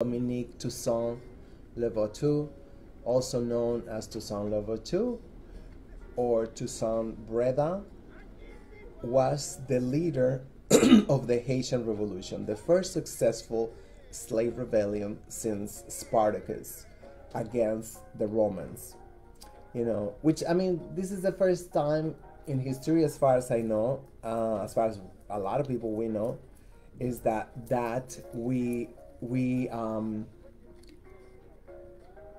Dominique Toussaint Louverture, also known as Toussaint Louverture or Toussaint Breda, was the leader of the Haitian Revolution, the first successful slave rebellion since Spartacus against the Romans. You know, which I mean, this is the first time in history, as far as I know, uh, as far as a lot of people we know, is that that we we um,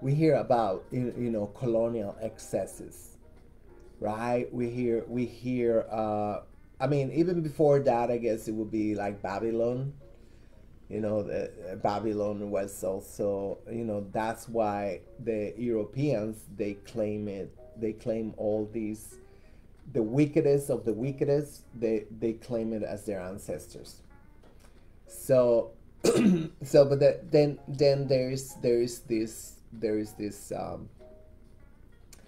we hear about you, you know colonial excesses, right? We hear we hear. Uh, I mean, even before that, I guess it would be like Babylon. You know, the, uh, Babylon was also you know that's why the Europeans they claim it. They claim all these the wickedest of the wickedest. They they claim it as their ancestors. So so but the, then then there's there's this there is this um,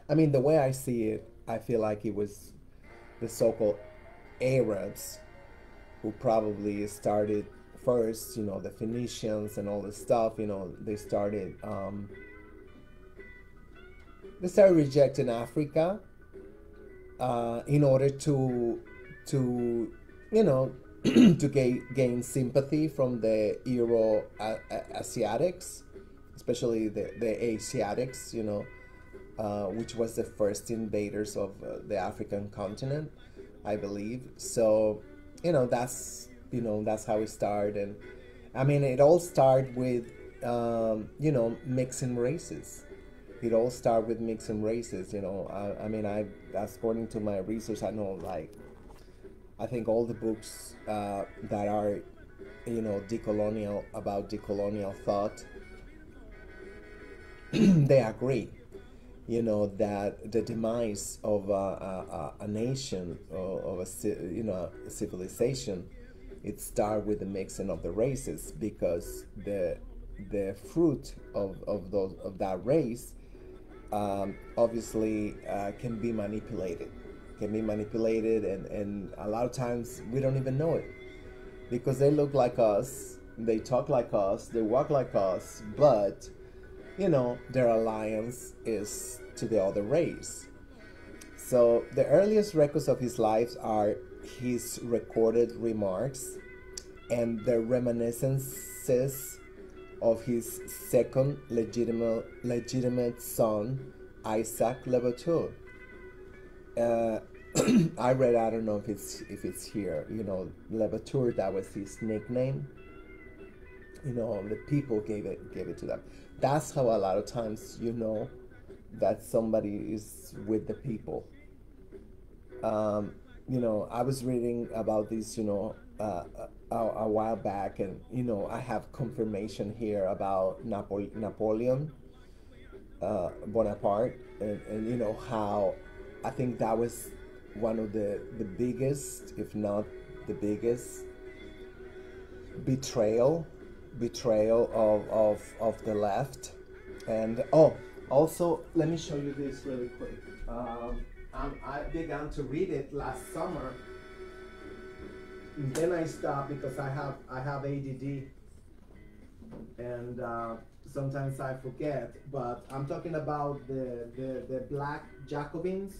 i mean the way i see it i feel like it was the so-called arabs who probably started first you know the phoenicians and all this stuff you know they started um, they started rejecting africa uh, in order to to you know to gain, gain sympathy from the Euro Asiatics, especially the, the Asiatics, you know, uh, which was the first invaders of uh, the African continent, I believe. So, you know, that's, you know, that's how it started. And I mean, it all started with, um, you know, mixing races. It all started with mixing races, you know. I, I mean, I, according to my research, I know like I think all the books uh, that are, you know, decolonial about decolonial thought, they agree, you know, that the demise of a, a, a nation or of a you know a civilization, it starts with the mixing of the races because the the fruit of, of those of that race um, obviously uh, can be manipulated can be manipulated and, and a lot of times we don't even know it. Because they look like us they talk like us they walk like us but you know their alliance is to the other race. So the earliest records of his life are his recorded remarks and the reminiscences of his second legitimate legitimate son isaac Louverture uh, I read. I don't know if it's if it's here. You know, Louverture. That was his nickname. You know, the people gave it gave it to them. That's how a lot of times you know that somebody is with the people. Um, you know, I was reading about this. You know, uh, a, a, while back, and you know, I have confirmation here about Napo- Napoleon uh, Bonaparte, and, and you know how I think that was one of the, the biggest, if not the biggest, betrayal, betrayal of, of, of the left. And oh, also, let me show you this really quick. Um, I began to read it last summer. And then I stopped because I have I have ADD, and uh, sometimes I forget. But I'm talking about the the, the Black Jacobins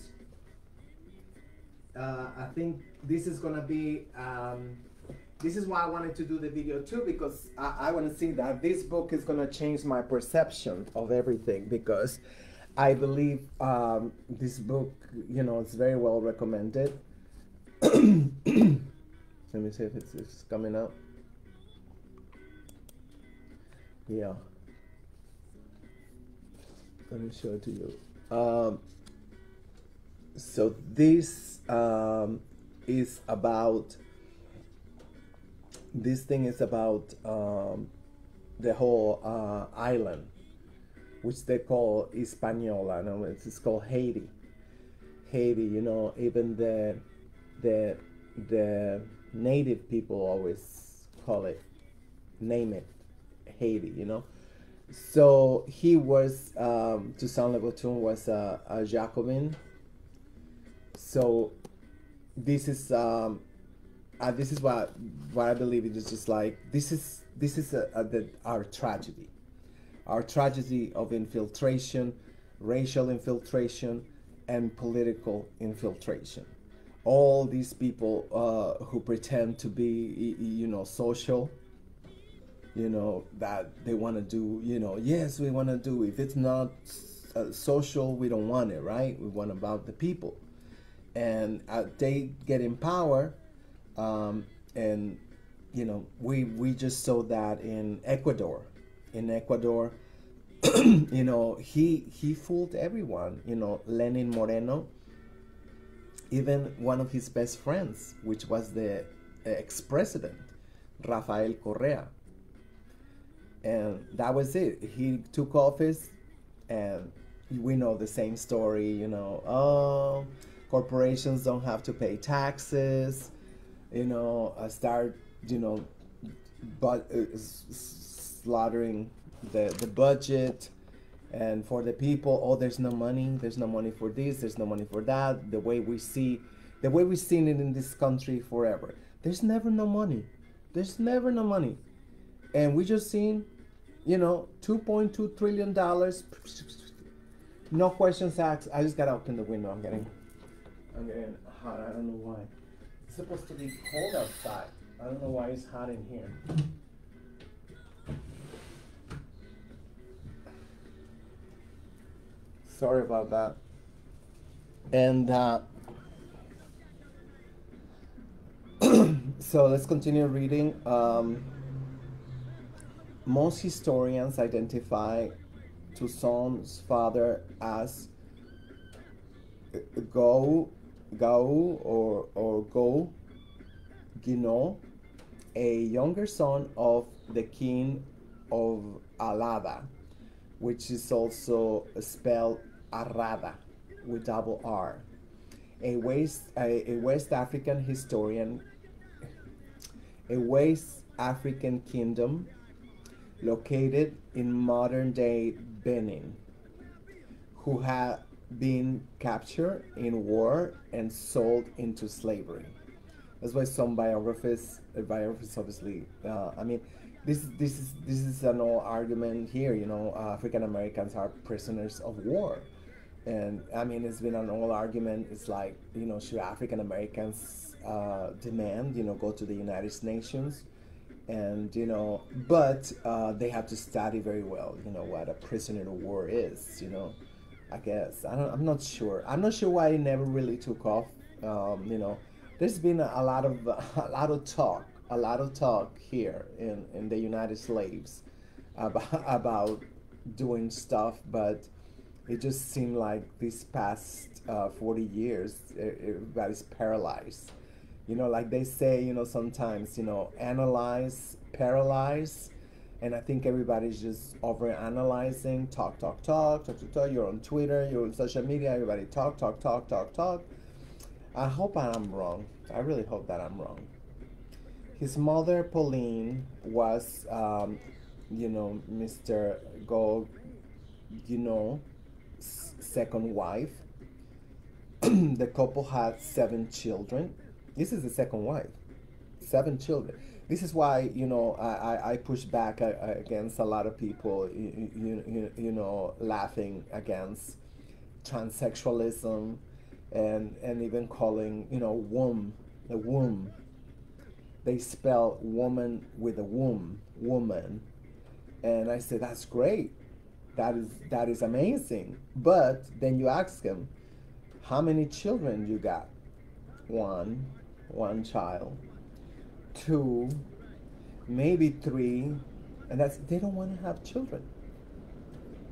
uh, I think this is gonna be um, this is why I wanted to do the video too because I, I want to see that this book is gonna change my perception of everything because I believe um, this book you know it's very well recommended. Let me see if it's, it's coming out. Yeah. Let me show it to you. Um, so this um, is about this thing is about um, the whole uh, island which they call Hispaniola no it's called Haiti. Haiti you know even the the the native people always call it name it Haiti you know. So he was um, Toussaint Louverture was a, a Jacobin so this is um, uh, this is what what I believe it is just like this is this is a, a, the, our tragedy, our tragedy of infiltration, racial infiltration, and political infiltration. All these people uh, who pretend to be, you know, social, you know, that they want to do, you know, yes, we want to do. If it's not uh, social, we don't want it, right? We want about the people. And uh, they get in power, um, and you know, we we just saw that in Ecuador. In Ecuador, you know, he he fooled everyone. You know, Lenin Moreno, even one of his best friends, which was the ex-president Rafael Correa, and that was it. He took office, and we know the same story. You know, oh, corporations don't have to pay taxes. You know, uh, start you know, but uh, slaughtering the the budget and for the people oh there's no money there's no money for this there's no money for that. The way we see the way we've seen it in this country forever. There's never no money. There's never no money. And we just seen you know 2.2 trillion dollars. No questions asked. I just got to open the window. I'm getting i'm getting hot i don't know why it's supposed to be cold outside I don't know why it's hot in here. Sorry about that. And uh, so let's continue reading. Um, most historians identify Toussaint's father as Go, Go or or Go Guinou, a younger son of the king of Allada, which is also spelled Arrada with double R. A West, a, a West African historian, a West African kingdom located in modern day Benin, who had been captured in war and sold into slavery. That's why some biographies, uh, biographies obviously, uh, I mean, this this is this is an old argument here. You know, uh, African Americans are prisoners of war, and I mean, it's been an old argument. It's like you know, should African Americans uh, demand you know go to the United Nations? and you know but uh, they have to study very well you know what a prisoner of war is you know i guess. I don't, i'm not sure. I'm not sure why it never really took off um, you know. There's been a, lot of a lot of talk, a lot of talk here in, in the United Slaves about about doing stuff, but it just seemed like these past uh, 40 years everybody's paralyzed. You know like they say you know sometimes you know analyze paralyze and i think everybody's just over analyzing talk talk talk talk talk talk you're on twitter you're on social media everybody talk talk talk talk talk I hope I'm wrong. I really hope that I'm wrong. His mother, Pauline, was, um, you know, Mr. Gold, you know, second wife. the couple had seven children. This is the second wife. Seven children. This is why, you know, I, I push back against a lot of people, you, you, you know, laughing against transsexualism and and even calling you know womb the womb. They spell woman with a womb woman. And i said that's great. That is that is amazing. But then you ask them how many children you got? One one child two maybe three and that's they don't want to have children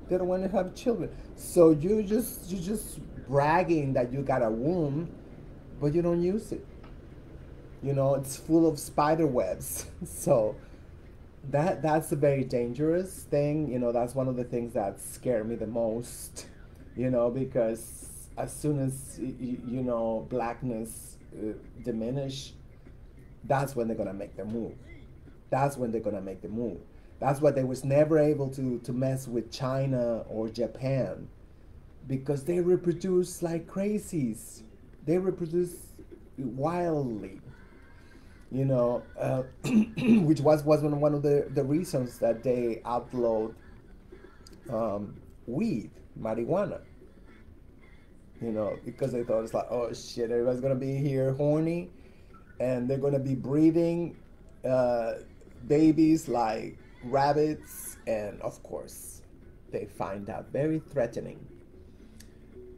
they don't want to have children so you just you just bragging that you got a womb, but you don't use it. You know, it's full of spider webs. so that that's a very dangerous thing. You know, that's one of the things that scare me the most. You know, because as soon as you, know blackness uh, diminish, that's when they're gonna make the move. That's when they're gonna make the move. That's why they was never able to to mess with China or Japan because they reproduce like crazies. They reproduce wildly. you know, uh, which was was one of the, the reasons that they outlawed um, weed, marijuana. You know, because they thought it's like, oh shit, everybody's gonna be here horny, and they're gonna be breeding uh, babies like rabbits, and of course, they find out very threatening.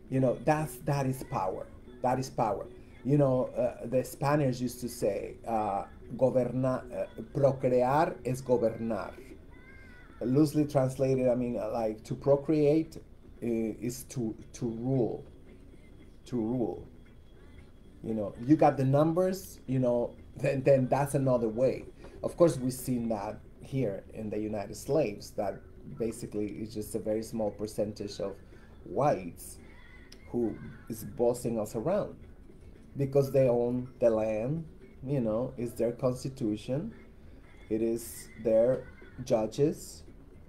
You know, that's that is power. That is power. You know, uh, the Spaniards used to say, uh, uh, procrear es gobernar. Loosely translated, I mean, uh, like to procreate uh, is to to rule, to rule. You know, you got the numbers. You know, then then that's another way. Of course, we've seen that here in the United States. That basically is just a very small percentage of whites who is bossing us around because they own the land, you know, it's their constitution, it is their judges,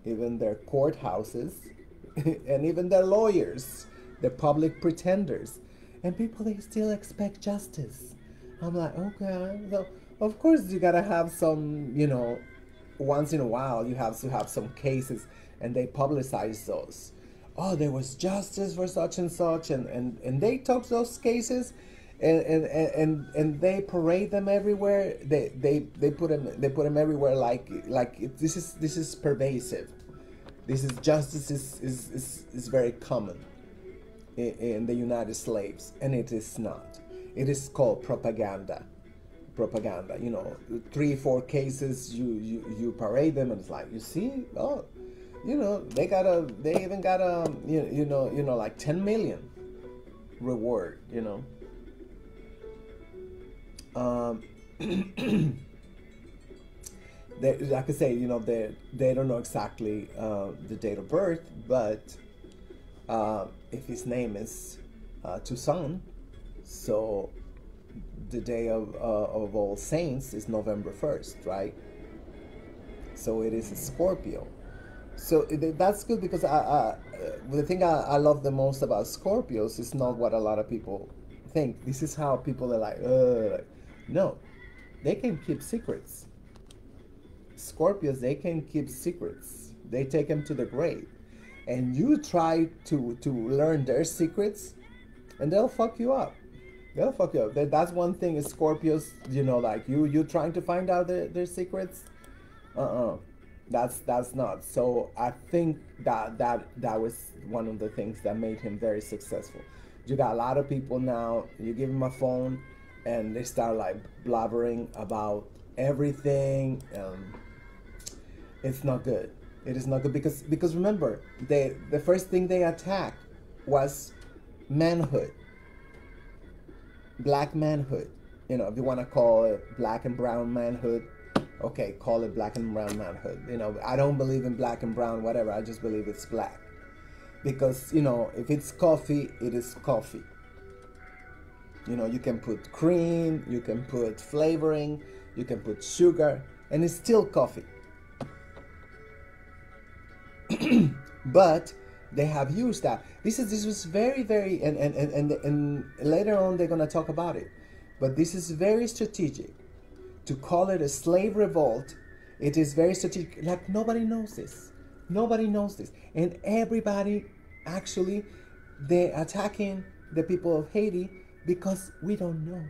even their courthouses, and even their lawyers, the public pretenders. And people, they still expect justice. I'm like, okay, so of course you gotta have some, you know, once in a while you have to have some cases and they publicize those. Oh, there was justice for such and such, and, and, and they took those cases and and and and they parade them everywhere. They they they put them they put them everywhere like like this is this is pervasive. This is justice is is is, is very common in, the United States, and it is not. It is called propaganda. Propaganda. You know, three four cases you you you parade them, and it's like you see oh. You know they got a. They even got a. You, you know. You know, like ten million reward. You know, um, they, like I say, you know, they they don't know exactly uh, the date of birth, but uh, if his name is uh, Toussaint, so the day of uh, of All Saints is November first, right? So it is a Scorpio. So that's good because I, I the thing I, I love the most about Scorpios is not what a lot of people think. This is how people are like, Ugh. No, they can keep secrets. Scorpios, they can keep secrets. They take them to the grave. And you try to, to learn their secrets, and they'll fuck you up. They'll fuck you up. That's one thing is Scorpios, you know, like you you trying to find out their, their secrets. Uh-uh. That's that's not. So I think that that that was one of the things that made him very successful. You got a lot of people now, you give them a phone, and they start like blabbering about everything. Um, it's not good. It is not good because because remember, they the first thing they attacked was manhood, black manhood. You know, if you want to call it black and brown manhood, okay, call it black and brown manhood. You know, I don't believe in black and brown, whatever. I just believe it's black. Because, you know, if it's coffee, it is coffee. You know, you can put cream, you can put flavoring, you can put sugar, and it's still coffee. but they have used that. This is this was very very and and and and, and later on they're gonna talk about it. But this is very strategic. To call it a slave revolt, it is very strategic. Like nobody knows this. Nobody knows this. And everybody actually they're attacking the people of Haiti because we don't know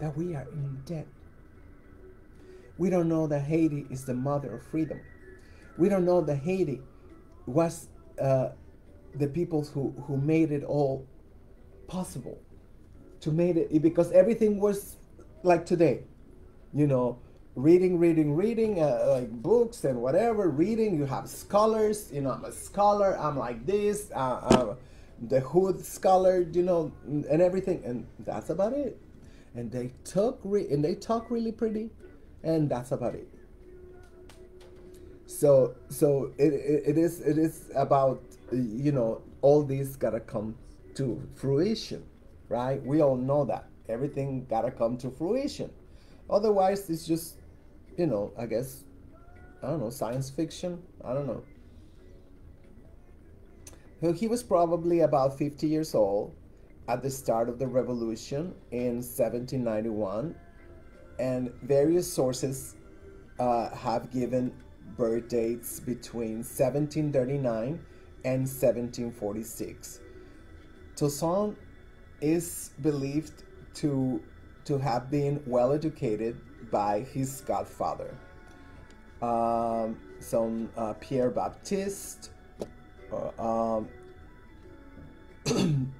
that we are in debt. We don't know that Haiti is the mother of freedom. We don't know that Haiti was uh, the people who, who made it all possible. To made it because everything was like today, you know, reading, reading, reading, uh, like books and whatever. Reading, you have scholars. You know, I'm a scholar. I'm like this. Uh, uh the hood scholar, you know, and everything, and that's about it. And they talk re- and they talk really pretty, and that's about it. So so it, it, it is it is about you know all these gotta come to fruition, right? We all know that everything gotta come to fruition. Otherwise, it's just you know I guess I don't know science fiction. I don't know. so He was probably about 50 years old at the start of the revolution in 1791. and various sources uh, have given birth dates between 1739 and 1746. Toussaint is believed to, to have been well educated by his godfather. Um, some uh, Pierre Baptiste, uh, um,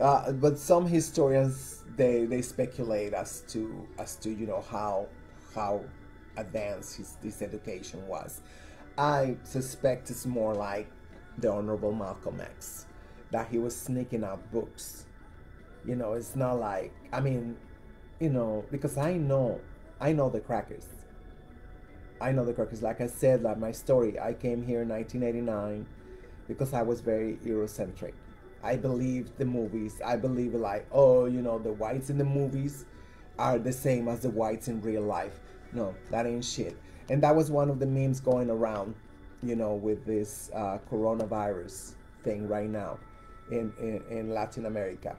uh, but some historians they, they speculate as to as to you know how how advanced his this education was. I suspect it's more like the Honorable Malcolm X, that he was sneaking out books. You know, it's not like I mean, you know, because I know I know the crackers. I know the crackers. Like I said, like my story, I came here in 1989 because I was very Eurocentric. I believe the movies. I believe like, oh, you know, the whites in the movies are the same as the whites in real life. No, that ain't shit. And that was one of the memes going around, you know, with this uh, coronavirus thing right now in, in, in Latin America.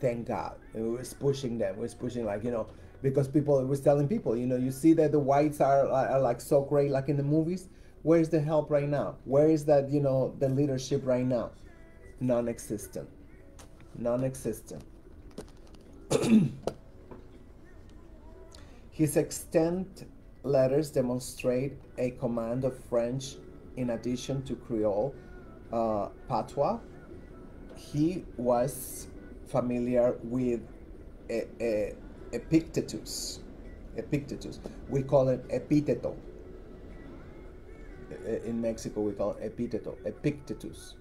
Thank God. It was pushing them. It was pushing like, you know, because people, was telling people, you know, you see that the whites are, are, are like so great like in the movies. Where's the help right now? Where is that, you know, the leadership right now? Non-existent. Non-existent. His extant letters demonstrate a command of French in addition to Creole uh, patois. He was familiar with Epictetus. Epictetus. We call it epiteto. In Mexico, we call it epiteto. Epictetus.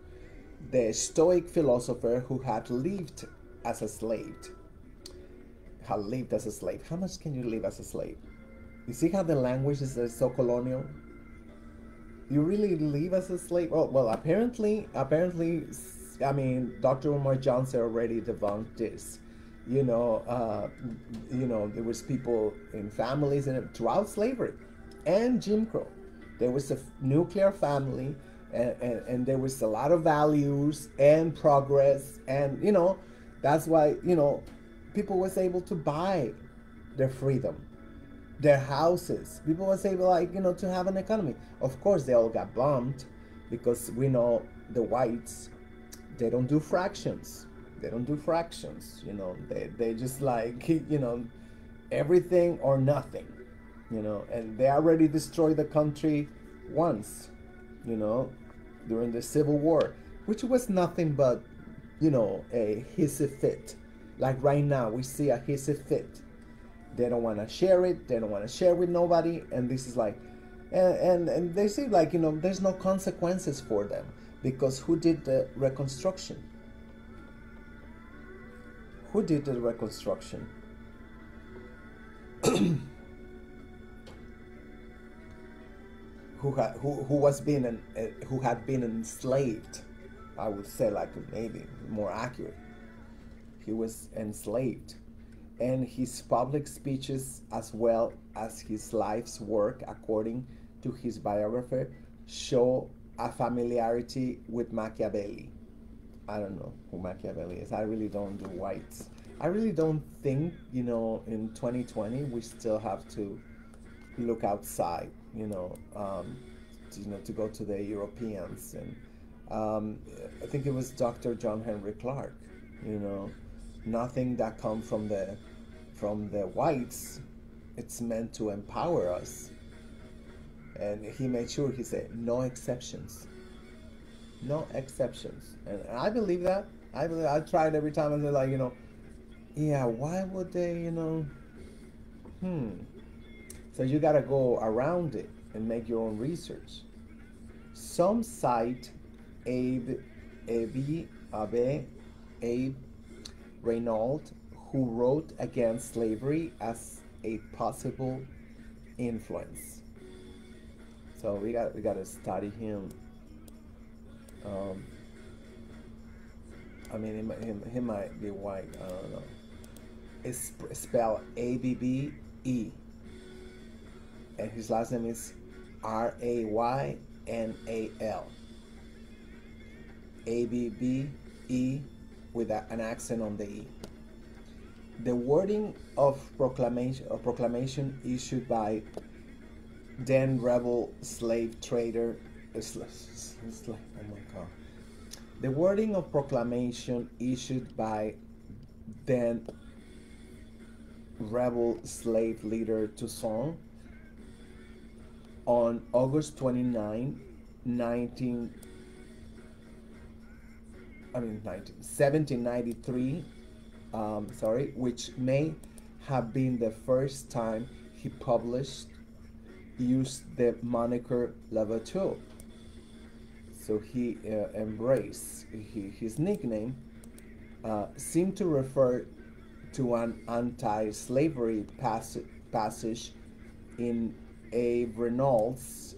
The Stoic philosopher who had lived as a slave have lived as a slave. How much can you live as a slave? You see how the language is so colonial? You really live as a slave? Oh, well, apparently, apparently, I mean, Dr. Umar Johnson already debunked this. You know, uh, you know, there was people in families and throughout slavery and Jim Crow. There was a nuclear family, and, and, and there was a lot of values and progress, and you know, that's why you know people was able to buy their freedom their houses. People was able like you know to have an economy. Of course they all got bombed because we know the whites they don't do fractions. They don't do fractions you know. They, they just like you know everything or nothing you know. And they already destroyed the country once you know during the civil war which was nothing but you know a hissy fit like right now, we see a hissy fit. They don't want to share it. They don't want to share with nobody. And this is like, and, and, and they say like, you know, there's no consequences for them because who did the reconstruction? Who did the reconstruction? who had who, who was being an, uh, who had been enslaved i would say like maybe more accurate he was enslaved. And his public speeches, as well as his life's work, according to his biographer, show a familiarity with Machiavelli. I don't know who Machiavelli is. I really don't do whites. I really don't think, you know, in 2020 we still have to look outside, you know, um, to, you know, to go to the Europeans. And um, I think it was Dr. John Henry Clarke, you know, nothing that comes from the from the whites it's meant to empower us. And he made sure he said no exceptions. No exceptions. And i believe that. I believe i tried every time and they're like you know yeah why would they you know hmm. So you got to go around it and make your own research. Some cite abe abe abe abe Raynal, who wrote against slavery as a possible influence. So we got we got to study him. Um, I mean, he, he might be white. I don't know. It's spelled A B B E, and his last name is R A Y N A L. A B B E with a, an accent on the E. the wording of proclamation, proclamation issued by then rebel slave trader, uh, oh my god, the wording of proclamation issued by then rebel slave leader Toussaint on August 29, 19, I mean 19, 1793, um, sorry, which may have been the first time he published used the moniker Louverture. So he uh, embraced he, his nickname uh, seemed to refer to an anti-slavery pass- passage in a Raynal's,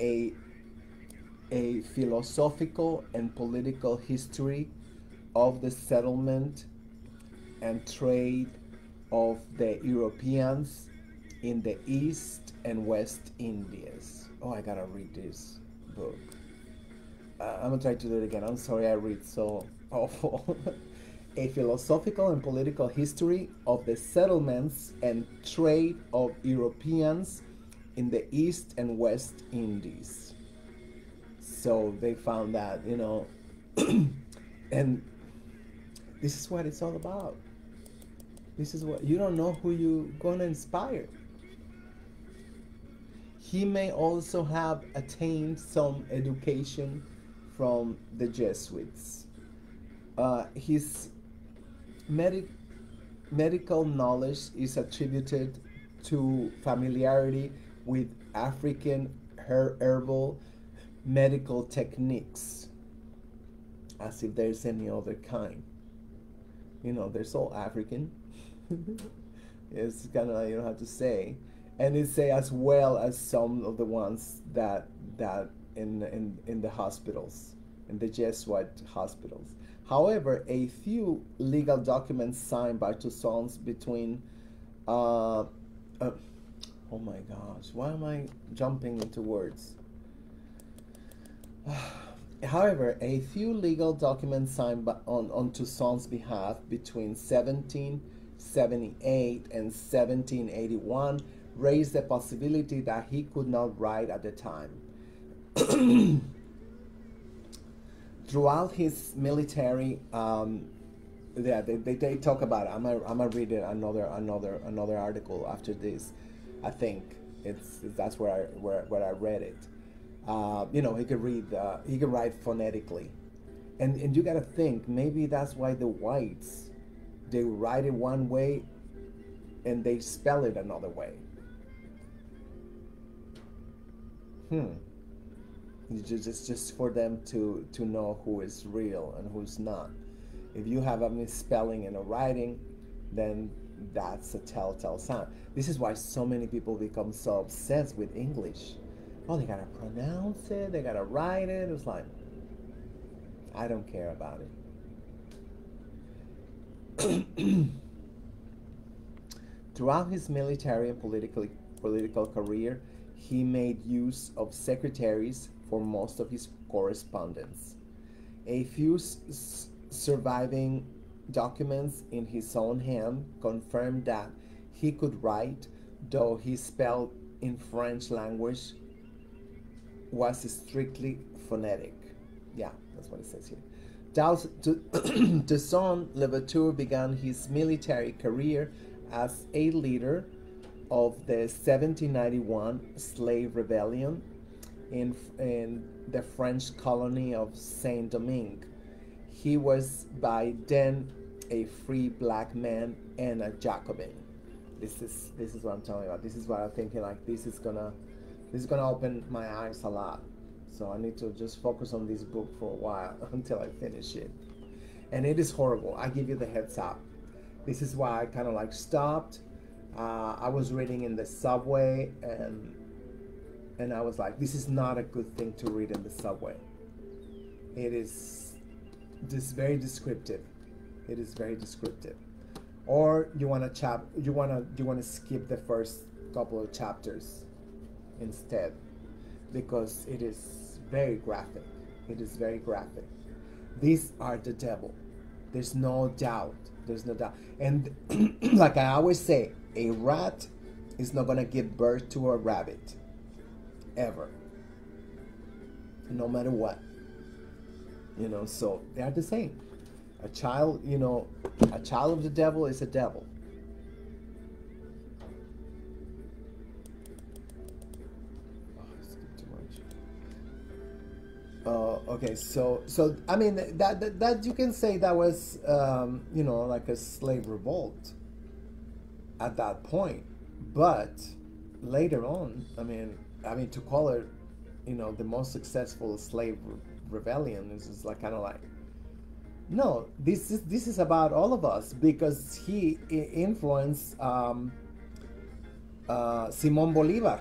a, a philosophical and political history of the settlement and trade of the Europeans in the East and West Indies. Oh, I gotta read this book. Uh, I'm gonna try to do it again. I'm sorry I read so awful. a philosophical and political history of the settlements and trade of Europeans in the East and West Indies. So they found that, you know, and this is what it's all about. This is what you don't know who you're gonna inspire. He may also have attained some education from the Jesuits. Uh, his medic medical knowledge is attributed to familiarity with African her herbal medical techniques as if there's any other kind. You know, they're so African. it's kind of you don't have to say, and it say as well as some of the ones that that in in in the hospitals, in the Jesuit hospitals. However, a few legal documents signed by Toussaint between uh, uh, Oh my gosh, why am I jumping into words? However, a few legal documents signed by, on, on Toussaint's behalf between 1778 and 1781 raised the possibility that he could not write at the time. Throughout his military, um, yeah, they, they, they, talk about it. I'm gonna, I'm gonna read another another another article after this. I think it's that's where I where, where I read it. Uh, you know, he could read, uh, he could write phonetically, and and you got to think maybe that's why the whites they write it one way, and they spell it another way. Hmm. It's just, it's just for them to to know who is real and who's not. If you have a misspelling in a writing, then that's a telltale sign. This is why so many people become so obsessed with English. Oh, they gotta pronounce it, they gotta write it. It's like, I don't care about it. Throughout his military and political, political career, he made use of secretaries for most of his correspondence. A few surviving documents in his own hand confirmed that he could write, though he spelled in French language was strictly phonetic. Yeah, that's what it says here. Toussaint Louverture began his military career as a leader of the 1791 slave rebellion in, in the French colony of Saint Domingue. He was by then a free black man and a Jacobin. This is this is what I'm talking about. This is what I'm thinking like this is gonna this is gonna open my eyes a lot. So I need to just focus on this book for a while until I finish it. And it is horrible. I give you the heads up. This is why I kind of like stopped. Uh, I was reading in the subway and and I was like, this is not a good thing to read in the subway. It is just very descriptive. It is very descriptive or you want to chap you want to you want to skip the first couple of chapters instead because it is very graphic it is very graphic these are the devil there's no doubt There's no doubt. And like I always say, a rat is not gonna give birth to a rabbit, ever. No matter what. You know, so they are the same. A child, you know, a child of the devil is a devil. Okay, so so I mean that, that that you can say that was um, you know like a slave revolt at that point, but later on, I mean, I mean to call it, you know, the most successful slave re- rebellion is just like kind of like, no, this is this is about all of us because he influenced um, uh, Simon Bolivar,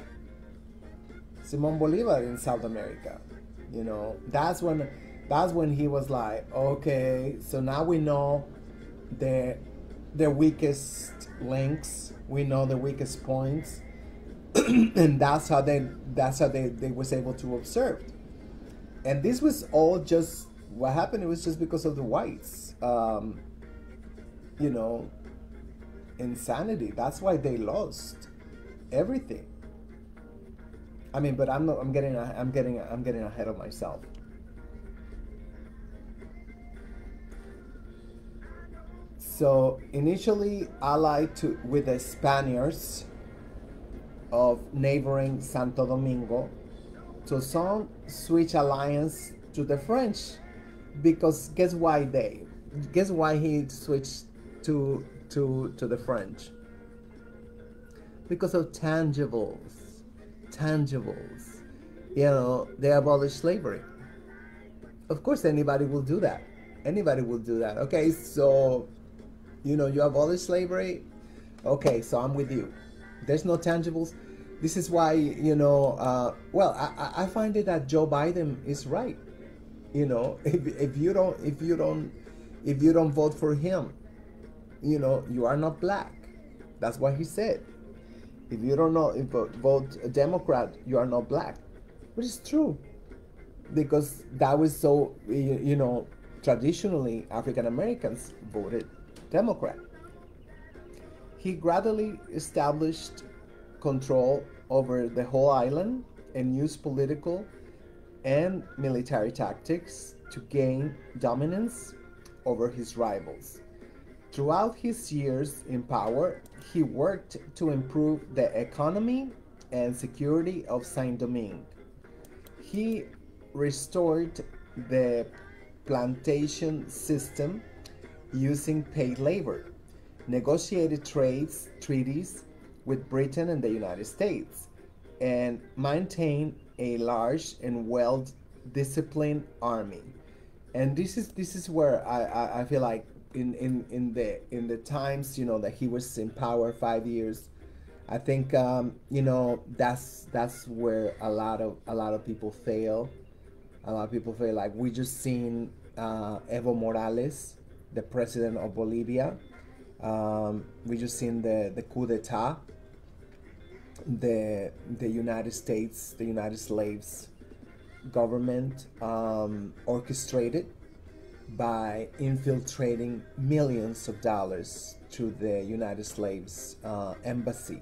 Simon Bolivar in South America you know, that's when that's when he was like, okay, so now we know the the weakest links, we know the weakest points, and that's how they that's how they, they was able to observe. And this was all just what happened. It was just because of the whites, um, you know, insanity. That's why they lost everything. I mean, but I'm I'm getting I'm getting I'm getting ahead of myself. So initially allied to with the Spaniards of neighboring Santo Domingo, Toussaint switch alliance to the French. Because guess why they guess why he switched to to to the French? Because of tangibles tangibles. You know, they abolish slavery. Of course, anybody will do that. Anybody will do that. Okay, so, you know, you abolish slavery. Okay, so I'm with you. There's no tangibles. This is why, you know, uh, well, I, I find it that Joe Biden is right. You know, if, if you don't, if you don't, if you don't vote for him, you know, you are not black. That's what he said. If you don't know, if vote a Democrat, you are not black, which is true, because that was so. You know, traditionally African Americans voted Democrat. He gradually established control over the whole island and used political and military tactics to gain dominance over his rivals. Throughout his years in power, he worked to improve the economy and security of Saint Domingue. He restored the plantation system using paid labor, negotiated trades treaties with Britain and the United States, and maintained a large and well disciplined army. And this is this is where I, I, I feel like in, in, in the in the times you know that he was in power five years I think um, you know that's that's where a lot of a lot of people fail. A lot of people fail. Like we just seen uh, Evo Morales the president of Bolivia. Um, we just seen the the coup d'etat the the United States the United Slaves government um, orchestrated by infiltrating millions of dollars to the United Slaves uh, embassy.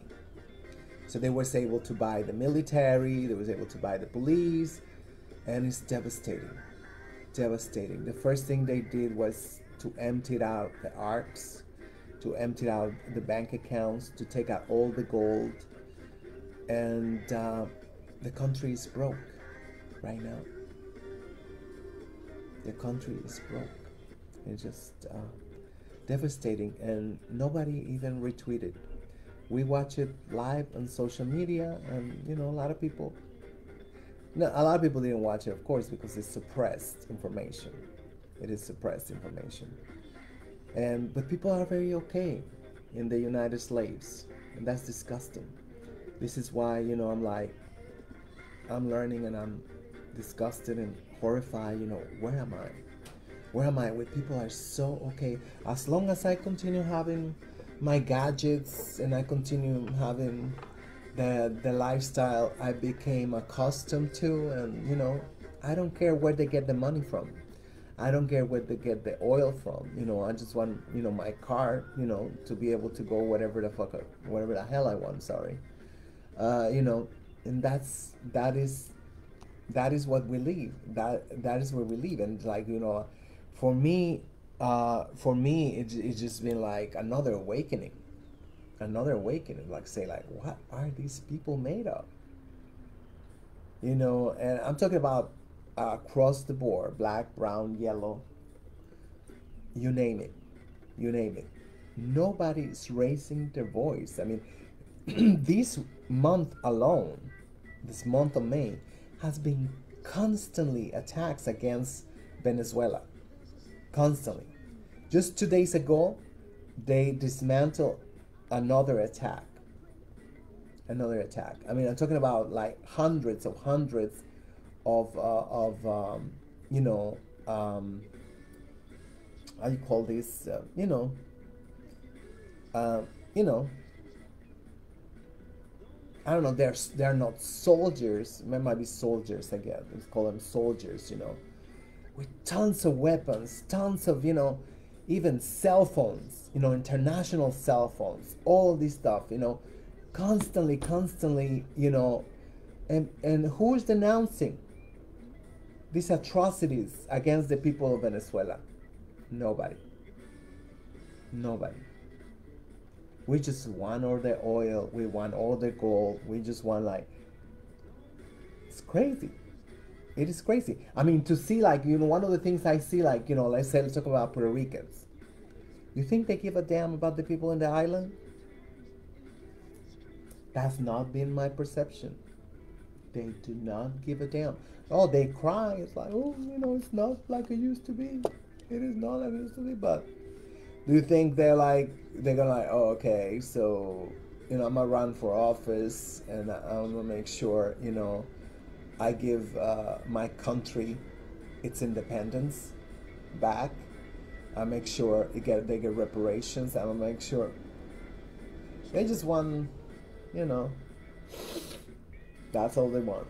So they was able to buy the military, they was able to buy the police, and it's devastating. Devastating. The first thing they did was to empty out the arks, to empty out the bank accounts, to take out all the gold, and uh, the country is broke right now the country is broke. It's just uh, devastating, and nobody even retweeted. We watch it live on social media, and you know, a lot of people. No, a lot of people didn't watch it, of course, because it's suppressed information. It is suppressed information, and but people are very okay in the United Slaves, and that's disgusting. This is why you know I'm like, I'm learning, and I'm disgusted and horrified, you know, where am I? Where am I? Where people are so okay. As long as I continue having my gadgets and I continue having the the lifestyle I became accustomed to and you know, I don't care where they get the money from. I don't care where they get the oil from. You know, I just want you know my car, you know, to be able to go whatever the fuck, whatever the hell I want. Sorry, uh, you know, and that's that is that is what we live. That that is where we live, and like you know, for me, uh, for me, it, it's just been like another awakening, another awakening. Like say, like what are these people made of? You know, and I'm talking about uh, across the board, black, brown, yellow, you name it, you name it. Nobody is raising their voice. I mean, this month alone, this month of May, has been constantly attacks against Venezuela. Constantly. Just two days ago, they dismantled another attack. Another attack. I mean, I'm talking about like hundreds of hundreds of uh, of um, you know um, you call this? Uh, you know, uh, you know, I don't know. They're they're not soldiers. They might be soldiers again. Let's call them soldiers. You know, with tons of weapons, tons of you know, even cell phones. You know, international cell phones. All this stuff. You know, constantly, constantly. You know, and and who's denouncing these atrocities against the people of Venezuela? Nobody. Nobody. We just want all the oil. We want all the gold. We just want like. It's crazy. It is crazy. I mean, to see like you know one of the things I see like you know let's say let's talk about Puerto Ricans. You think they give a damn about the people in the island? That's not been my perception. They do not give a damn. Oh, they cry. It's like, oh, you know, it's not like it used to be. It is not like it used to be. But do you think they're like they're gonna like, oh, okay, so you know, I'm gonna run for office and I'm gonna make sure, you know, I give uh, my country its independence back. I make sure it get they get reparations. I'm gonna make sure they just want, you know, that's all they want.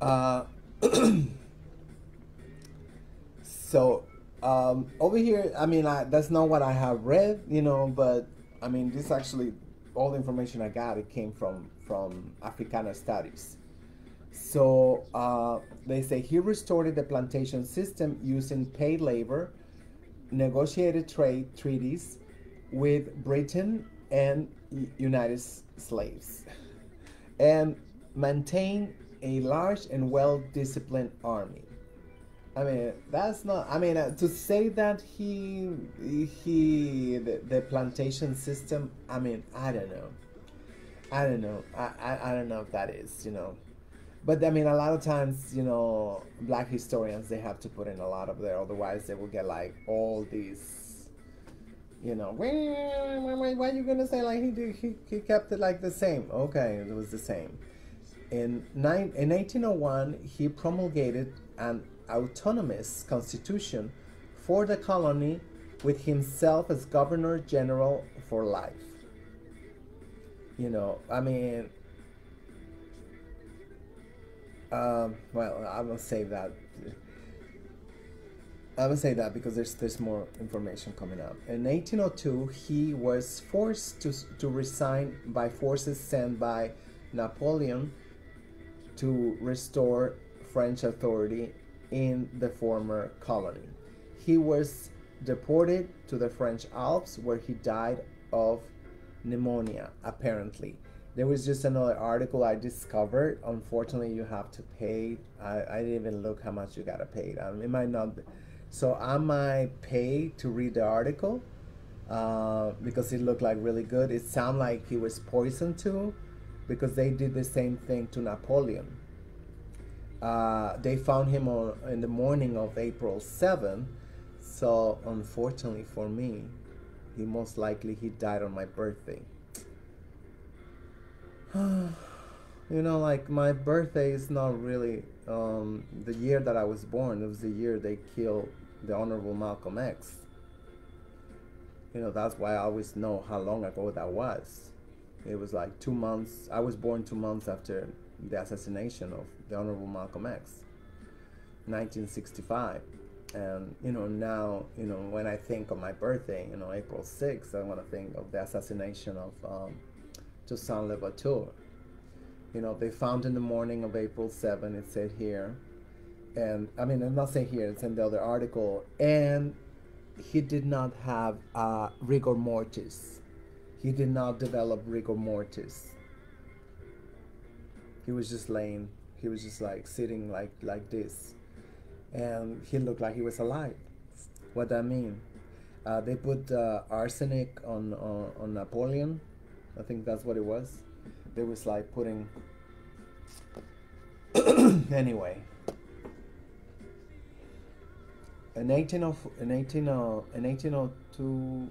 Uh, so um, over here, I mean, I, that's not what I have read, you know, but I mean, this actually all the information I got it came from from Africana Studies. So uh, they say he restored the plantation system using paid labor, negotiated trade treaties with Britain and United slaves, and maintained a large and well disciplined army. I mean, that's not. I mean, uh, to say that he he the, the plantation system. I mean, I don't know. I don't know. I, I I don't know if that is you know, but I mean, a lot of times you know, black historians they have to put in a lot of there, otherwise they will get like all these. You know, why, are you gonna say like he did? He, he kept it like the same. Okay, it was the same. In, nine, in 1801, he promulgated an autonomous constitution for the colony with himself as governor general for life. You know, I mean, um, well, I will say that. I will say that because there's there's more information coming up. In 1802, he was forced to to resign by forces sent by Napoleon to restore French authority in the former colony. He was deported to the French Alps where he died of pneumonia, apparently. There was just another article I discovered. Unfortunately, you have to pay. I, I didn't even look how much you gotta pay. Um, it might not. Be. So I might pay to read the article uh, because it looked like really good. It sounded like he was poisoned too because they did the same thing to Napoleon. Uh, they found him on, in the morning of April 7. So unfortunately for me, he most likely he died on my birthday. you know, like my birthday is not really um, the year that I was born. It was the year they killed the Honorable Malcolm X. You know, that's why I always know how long ago that was. It was like two months. I was born two months after the assassination of the Honorable Malcolm X. 1965 and you know now you know when i think of my birthday you know april 6th i want to think of the assassination of um, toussaint louverture. You know they found in the morning of april 7 it said here and i mean i'm not saying here it's in the other article and he did not have uh, rigor mortis. He did not develop rigor mortis. He was just laying he was just like sitting like like this. And he looked like he was alive. What that mean? Uh, they put uh, arsenic on, on on napoleon. I think that's what it was. They was like putting anyway. In 18 of, in 18 uh, in 1802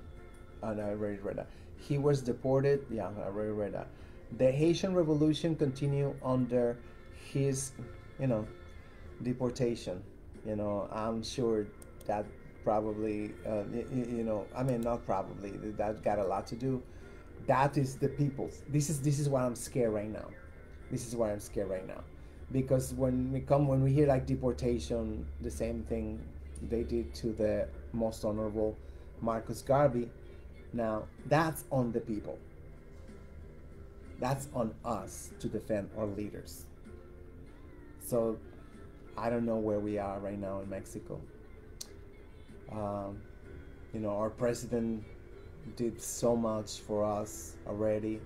and I already read that. He was deported. Yeah I already read that. The Haitian Revolution continued under his you know deportation you know I'm sure that probably uh, you, know I mean not probably that got a lot to do that is the people this is this is why I'm scared right now this is why I'm scared right now because when we come when we hear like deportation the same thing they did to the most honorable Marcus Garvey. Now, that's on the people. That's on us to defend our leaders. So, I don't know where we are right now in Mexico. Um, you know, our president did so much for us already.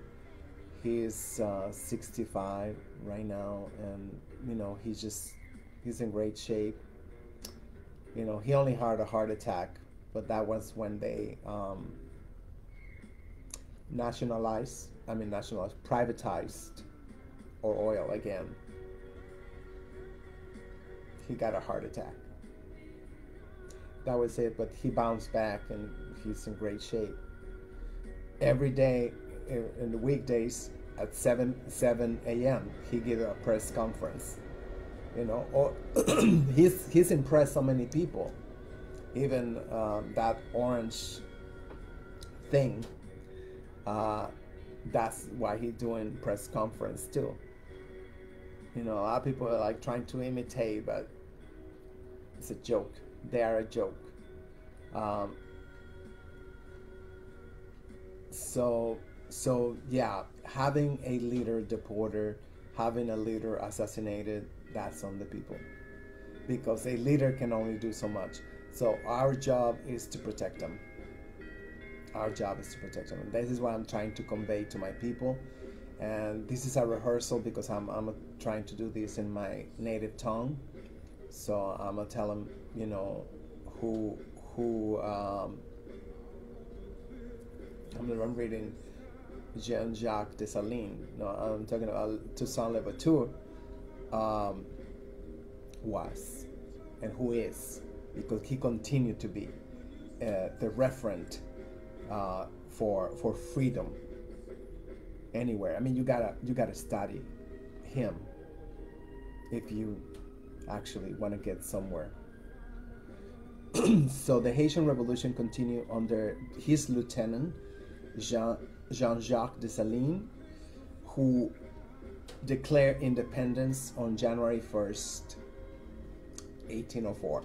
He's uh, 65 right now, and you know, he's just he's in great shape you know, he only had a heart attack, but that was when they um, nationalized, I mean, nationalized, privatized or oil again. He got a heart attack. That was it, but he bounced back and he's in great shape. Every day in the weekdays at 7 7 a.m. he gave a press conference you know or he's he's impressed so many people even um, that orange thing uh, that's why he's doing press conference too you know a lot of people are like trying to imitate but it's a joke. They are a joke. Um, so so yeah having a leader deported having a leader assassinated that's on the people. Because a leader can only do so much. So our job is to protect them. Our job is to protect them. And this is what i'm trying to convey to my people. And this is a rehearsal because i'm, I'm trying to do this in my native tongue so i'm gonna tell him, you know who who um, I'm, I'm reading Jean-Jacques Dessalines. No, I'm talking about Toussaint Louverture um, was and who is, because he continued to be uh, the referent uh, for for freedom anywhere. I mean, you gotta you gotta study him if you actually want to get somewhere. so the Haitian Revolution continued under his lieutenant Jean Jean-Jacques Dessalines, who declared independence on January 1st, 1804.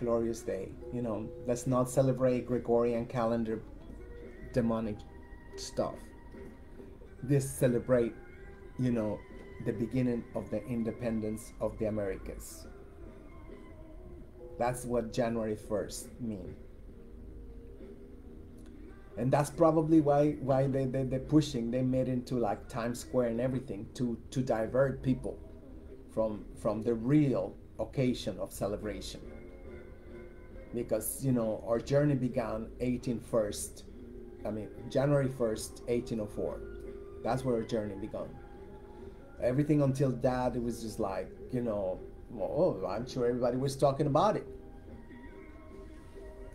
Glorious day. You know, let's not celebrate Gregorian calendar demonic stuff. This celebrate, you know, the beginning of the independence of the Americas. That's what January 1st mean. And that's probably why why they, they they're pushing they made into like times square and everything to to divert people from from the real occasion of celebration. Because you know our journey began 18st i mean january 1st 1804 that's where our journey began everything until that it was just like you know well, i'm sure everybody was talking about it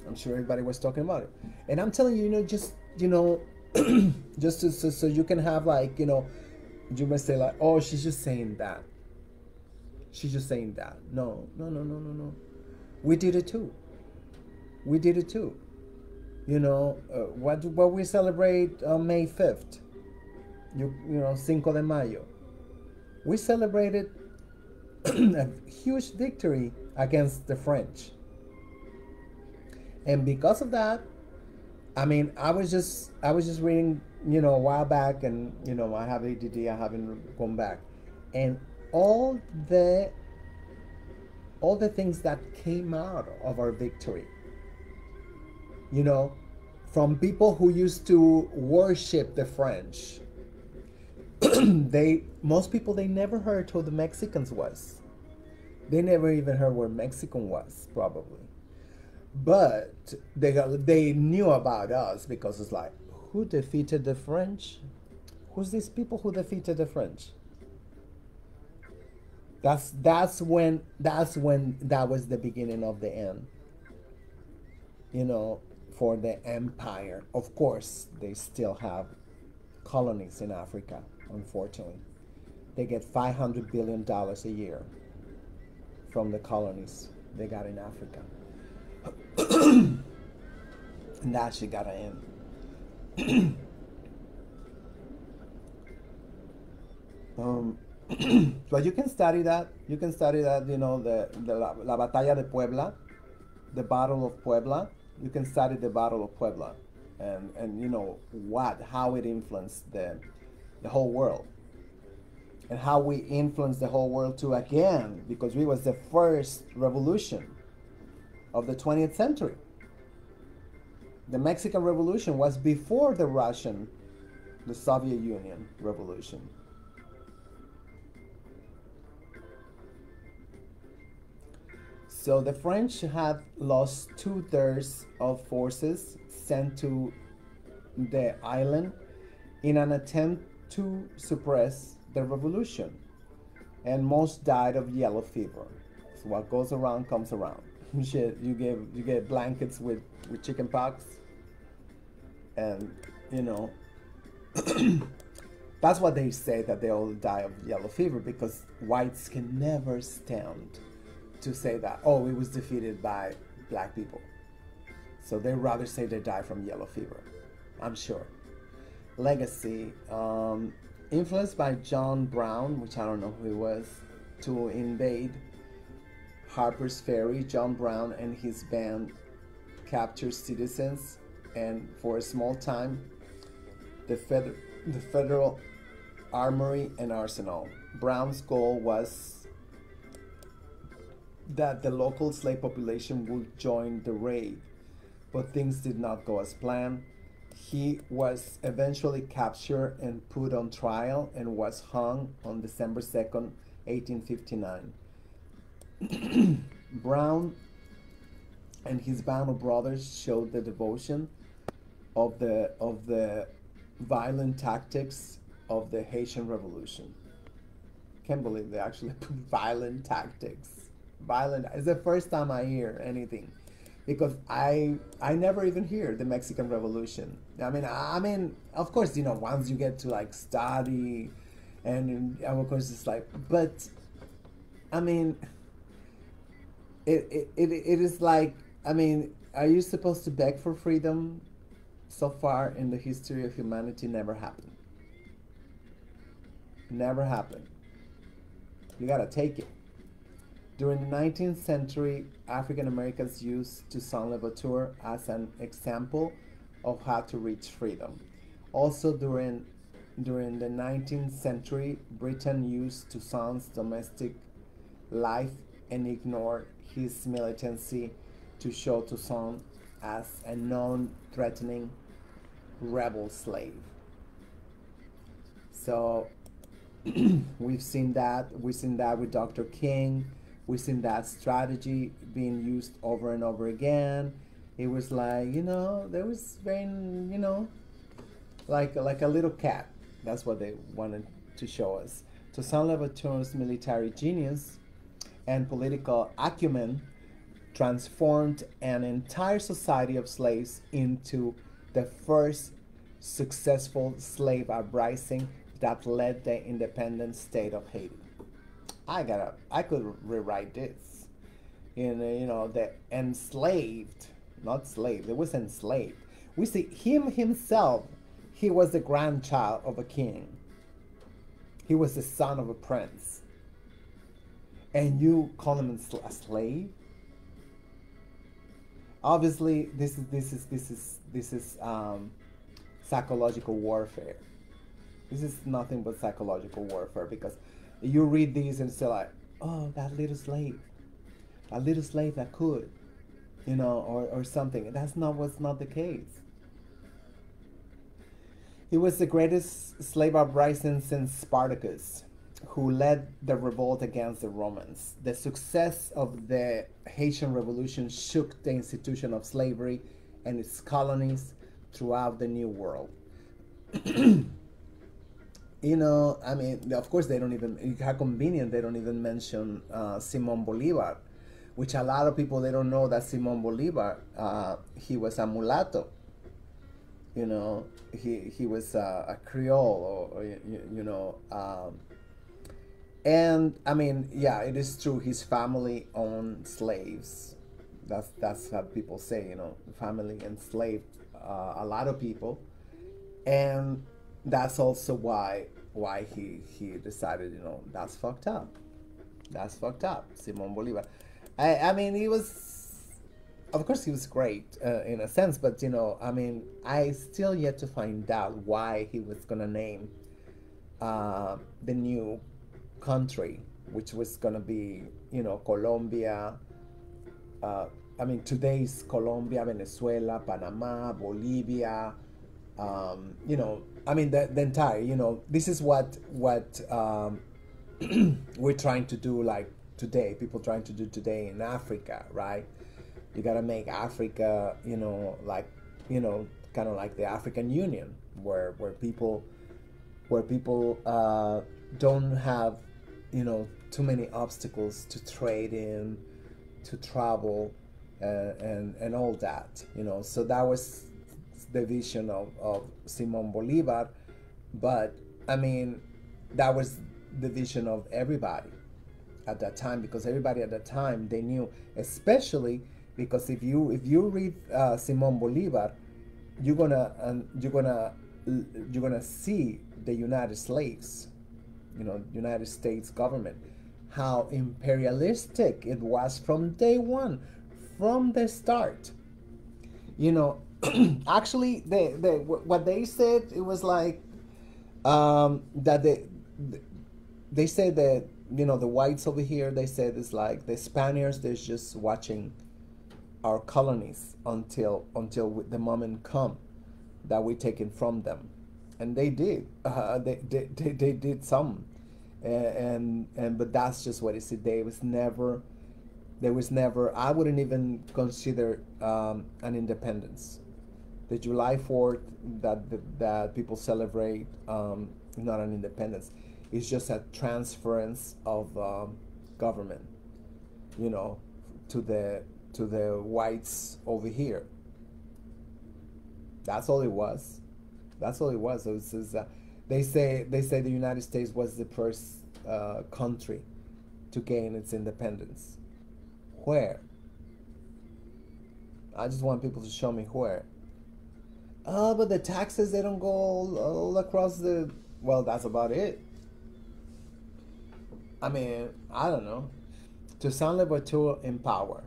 I'm sure everybody was talking about it. And I'm telling you, you know, just you know, just to, so, so you can have like, you know, you must say like, oh, she's just saying that. She's just saying that. No, no, no, no, no, no. We did it too. We did it too. You know, uh, what what we celebrate on May 5th. You you know, Cinco de Mayo. We celebrated a huge victory against the French. And because of that, I mean, I was just I was just reading, you know, a while back, and you know, I have ADD, I haven't gone back, and all the all the things that came out of our victory. You know, from people who used to worship the French. they most people they never heard who the Mexicans was. They never even heard where Mexican was, probably. But they they knew about us because it's like, who defeated the French? Who's these people who defeated the French? That's that's when that's when that was the beginning of the end. You know, for the empire. Of course, they still have colonies in Africa, unfortunately. They get 500 billion dollars a year from the colonies they got in Africa. and that shit gotta end. um, but you can study that. You can study that. You know the, the la, la batalla de Puebla, the Battle of Puebla. You can study the Battle of Puebla, and and you know what how it influenced the the whole world, and how we influenced the whole world too again because we was the first revolution of the 20th century. The Mexican Revolution was before the Russian, the Soviet Union revolution. So the French had lost two thirds of forces sent to the island in an attempt to suppress the revolution, and most died of yellow fever. So what goes around comes around. Shit, you get you get blankets with with chicken pox, and you know. that's what they say that they all die of yellow fever because whites can never stand to say that, oh, it was defeated by black people. So they rather say they die from yellow fever. I'm sure. Legacy, um, influenced by John Brown, which I don't know who he was, to invade Harper's Ferry, John Brown and his band captured citizens, and for a small time, the, the federal armory and arsenal. Brown's goal was that the local slave population would join the raid, but things did not go as planned. He was eventually captured and put on trial and was hung on December 2nd, 1859. Brown and his band of brothers showed the devotion of the of the violent tactics of the Haitian Revolution. Can't believe they actually put violent tactics violent. It's the first time I hear anything because I I never even hear the Mexican Revolution. I mean, I mean, of course, you know, once you get to like study, and, and of course it's like, but I mean, it, it it it is like, I mean, are you supposed to beg for freedom? So far in the history of humanity, never happened. Never happened. You gotta take it. During the 19th century, African Americans used Toussaint Louverture as an example of how to reach freedom. Also, during, during the 19th century, Britain used Toussaint's domestic life and ignored his militancy to show Toussaint as a non threatening rebel slave. So, we've seen that. We've seen that with Dr. King We've seen that strategy being used over and over again. It was like, you know, there was very, you know, like like a little cat. That's what they wanted to show us. Toussaint Louverture's military genius and political acumen transformed an entire society of slaves into the first successful slave uprising that led the independent state of Haiti. I gotta, I could rewrite this. In you know, the enslaved, not slave, it was enslaved. We see him himself, he was the grandchild of a king. He was the son of a prince. and you call him a slave obviously this is this is this is this is um, psychological warfare this is nothing but psychological warfare because you read these and say like oh that little slave a little slave that could you know or, or something that's not what's not the case he was the greatest slave uprising since Spartacus, who led the revolt against the Romans. The success of the Haitian Revolution shook the institution of slavery and its colonies throughout the New World. you know, I mean, of course, they don't even, how convenient they don't even mention uh, Simon Bolivar, which a lot of people, they don't know that Simon Bolivar, uh, he was a mulatto you know he he was uh, a creole or, or you, you, know um, and i mean yeah it is true his family owned slaves. That's that's what people say you know family enslaved uh, a lot of people. And that's also why why he he decided you know that's fucked up. That's fucked up simon bolivar i i mean he was of course he was great uh, in a sense but you know i mean i still yet to find out why he was gonna name uh, the new country which was gonna be you know colombia uh, i mean today's colombia venezuela panama bolivia um, you know i mean the, the entire you know this is what what um, we're trying to do like today people trying to do today in africa right you got to make Africa, you know, like, you know, kind of like the African Union, where where people, where people uh, don't have, you know, too many obstacles to trade in, to travel, uh, and and all that, you know. So that was the vision of of Simon Bolivar, but I mean, that was the vision of everybody at that time because everybody at that time they knew, especially because if you if you read uh, Simon Bolivar, you're gonna um, you're gonna you're gonna see the United States, you know, United States government, how imperialistic it was from day one, from the start. You know, actually, they, they what they said it was like um, that they they said that you know the whites over here they said it's like the Spaniards they're just watching our colonies until until the moment come that we're taken from them. And they did. Uh, they, they, they, they, did some. And and but that's just what it said. They was never there was never i wouldn't even consider um, an independence the july 4th that that, that people celebrate um, not an independence it's just a transference of um, government you know to the to the whites over here. That's all it was. That's all it was. It was uh, they say they say the United States was the first uh, country to gain its independence. Where? I just want people to show me where. Oh, but the taxes they don't go all, all across the. Well, that's about it. I mean, I don't know. Toussaint Louverture in power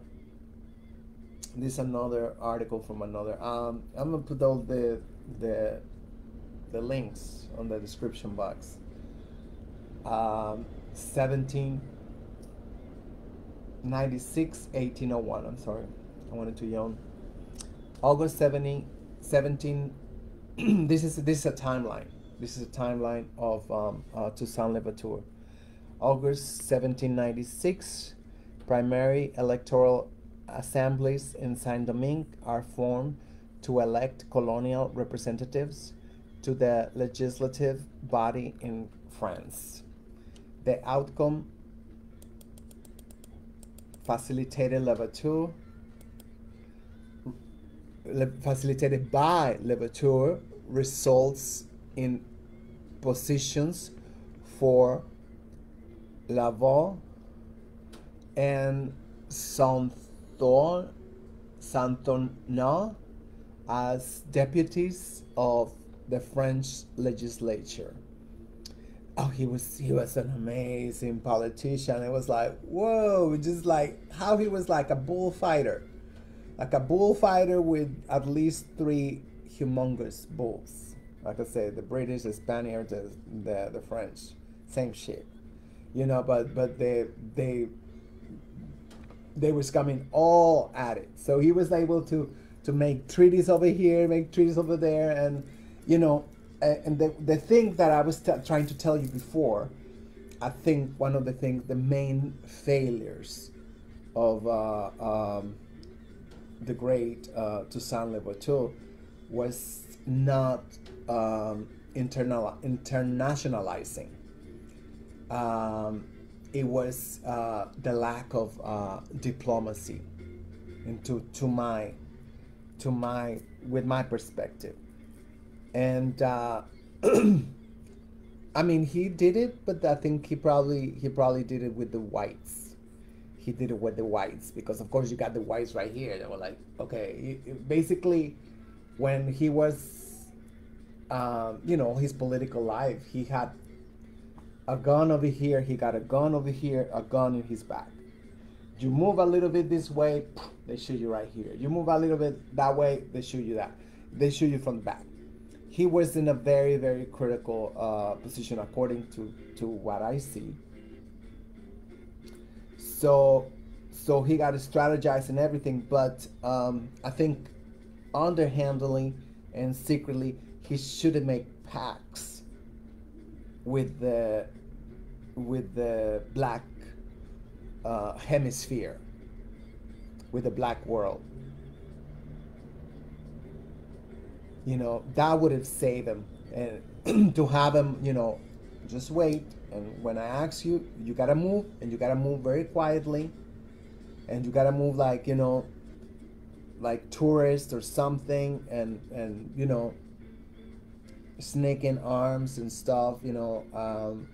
this is another article from another. Um, I'm gonna put all the the the links on the description box. Um, 1796, 1801. I'm sorry, I wanted to yawn. August 70, 17. this is this is a timeline. This is a timeline of um, uh, Toussaint. August 1796, primary electoral assemblies in Saint Domingue are formed to elect colonial representatives to the legislative body in France. The outcome facilitated Louverture, facilitated by Louverture, results in positions for Laval and Saint Thorn Santonin as deputies of the French legislature. oh, he was he was an amazing politician. It was like whoa, just like how he was like a bullfighter, like a bullfighter with at least three humongous bulls. Like I said, the British, the Spaniards, the the, the French, same shit, you know. But but they they they was coming all at it. So he was able to to make treaties over here, make treaties over there, and you know, and the the thing that I was trying to tell you before, I think one of the things, the main failures of uh, um, the great uh, Toussaint Louverture was not um, internal internationalizing. Um, it was uh, the lack of uh, diplomacy into to my to my with my perspective and uh, I mean he did it but I think he probably he probably did it with the whites he did it with the whites because of course you got the whites right here they were like okay basically when he was um, you know his political life he had a gun over here, he got a gun over here, a gun in his back. You move a little bit this way, they shoot you right here. You move a little bit that way, they shoot you that. They shoot you from the back. He was in a very, very critical uh, position according to, to what I see. So, so he got to strategize and everything, but um, I think underhandling and secretly, he shouldn't make pacts with the with the black uh, hemisphere, with the black world. You know, that would have saved him. And to have him, you know, just wait. And when I ask you, you gotta move, and you gotta move very quietly. And you gotta move like, you know, like tourist or something. And, and you know, snaking arms and stuff, you know. Um,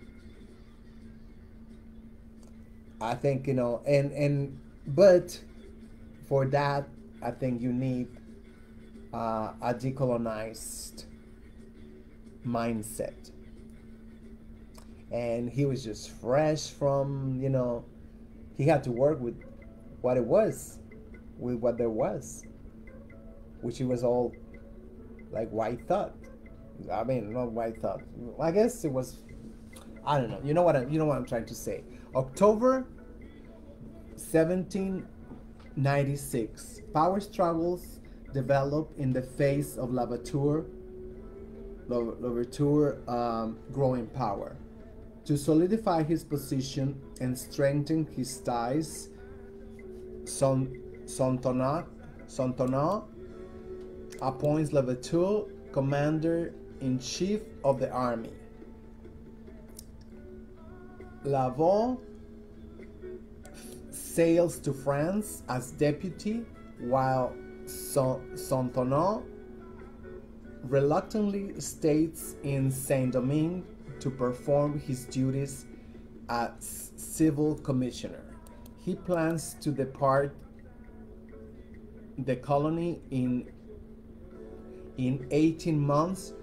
I think you know, and and but for that, I think you need uh, a decolonized mindset. And he was just fresh from you know, he had to work with what it was, with what there was, which it was all like white thought. I mean, not white thought. I guess it was. I don't know. You know what? I, you know what I'm trying to say. October 1796. Power struggles developed in the face of Louverture, Louverture um, growing power. To solidify his position and strengthen his ties, Sonthonax appoints Louverture commander in chief of the army. Laveaux sails to France as deputy, while Sonthonax reluctantly stays in Saint Domingue to perform his duties as civil commissioner. He plans to depart the colony in in 18 months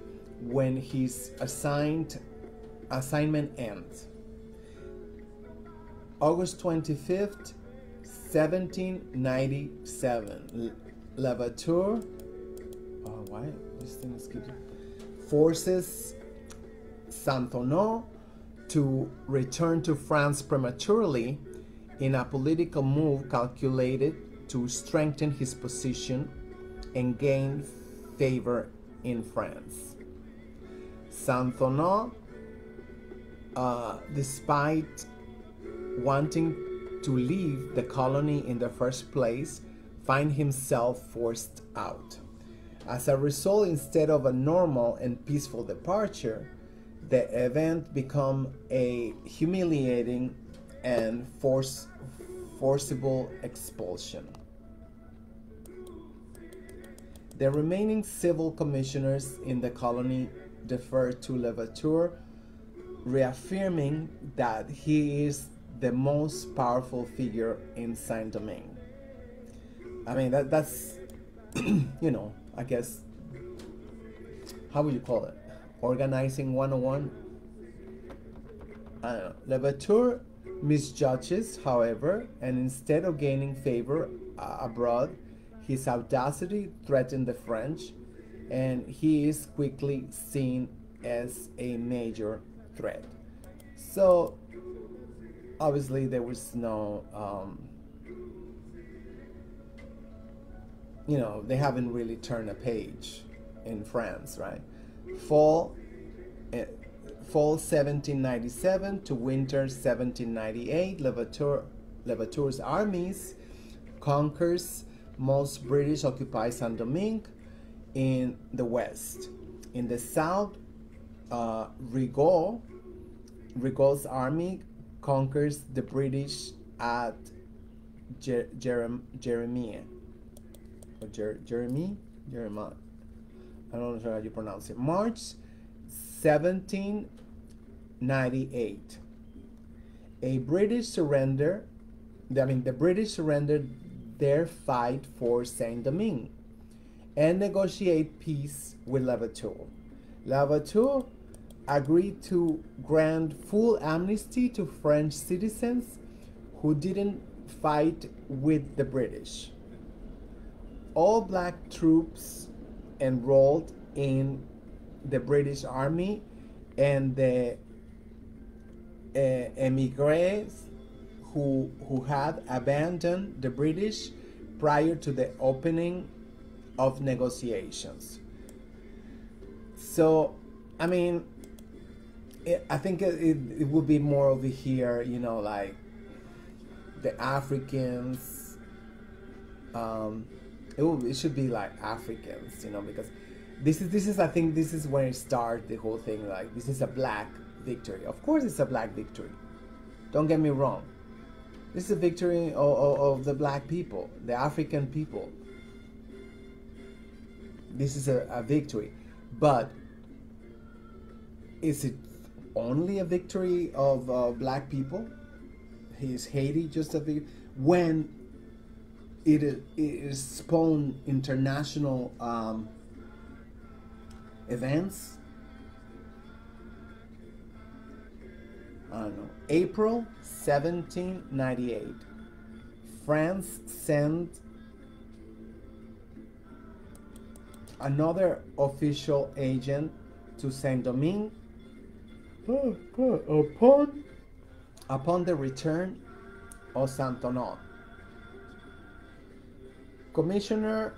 when his assigned assignment ends. August 25th, 1797. Louverture. Oh, why? This thing is keeping. Forces Sonthonax to return to France prematurely in a political move calculated to strengthen his position and gain favor in France. Sonthonax, uh, despite wanting to leave the colony in the first place, find himself forced out. As a result, instead of a normal and peaceful departure, the event become a humiliating and force, forcible expulsion. The remaining civil commissioners in the colony defer to Louverture, reaffirming that he is the most powerful figure in Saint Domingue. I mean that that's you know, I guess how would you call it? Organizing 101. I don't misjudges, however, and instead of gaining favor uh, abroad, his audacity threatened the French, and he is quickly seen as a major threat. So, obviously, there was no, um, you know, they haven't really turned a page in France, right? Fall, uh, fall 1797 to winter 1798, Louverture, Louverture's armies conquers most British occupy Saint Domingue in the west. In the south, uh, Rigaud, Rigaud's army conquers the British at Jer- Jerem- Jeremiah. Jer- Jeremy? Jeremiah. I don't know how you pronounce it. March 1798. A British surrender, I mean, the British surrendered their fight for Saint Domingue and negotiate peace with Louverture. Louverture agreed to grant full amnesty to French citizens who didn't fight with the British. All black troops enrolled in the British Army and the uh, emigres who, who had abandoned the British prior to the opening of negotiations. So, I mean, it, I think it, it, it would be more over here, you know, like the Africans. Um, it, will, it should be like Africans, you know, because this is this is I think this is when it starts the whole thing. Like this is a black victory. Of course, it's a black victory. Don't get me wrong. This is a victory of, of, of the black people, the African people. This is a, a victory, but is it only a victory of uh, black people? Is Haiti just a victory? When it is, it is spawned international um, events. I don't know. April 1798. France sent another official agent to Saint Domingue upon upon the return of Saint Honor. Commissioner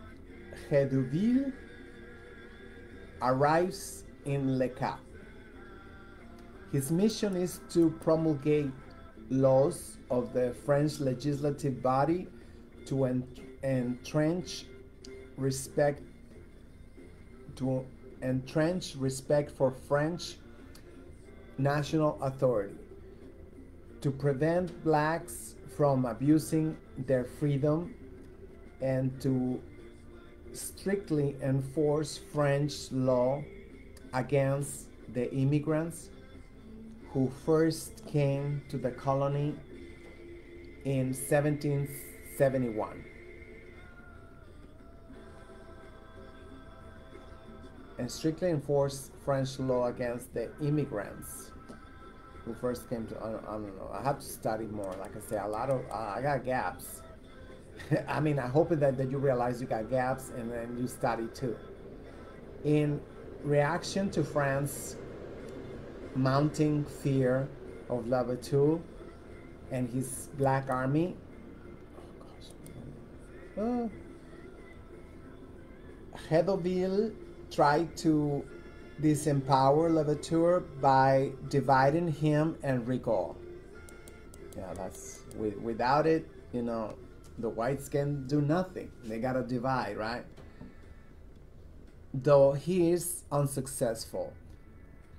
Hedouville arrives in Le Cap. His mission is to promulgate laws of the French legislative body to entrench respect to entrench respect for French national authority, to prevent blacks from abusing their freedom, and to strictly enforce French law against the immigrants who first came to the colony in 1771. And strictly enforce French law against the immigrants who first came to. I don't, I don't know. I have to study more. Like I say, a lot of uh, I got gaps. I mean, I hope that, that you realize you got gaps and then you study too. In reaction to France mounting fear of Louverture and his black army. Oh uh, tried to disempower Louverture by dividing him and Rigaud. Yeah, that's without it, you know, the whites can do nothing. They gotta divide, right? Though he is unsuccessful.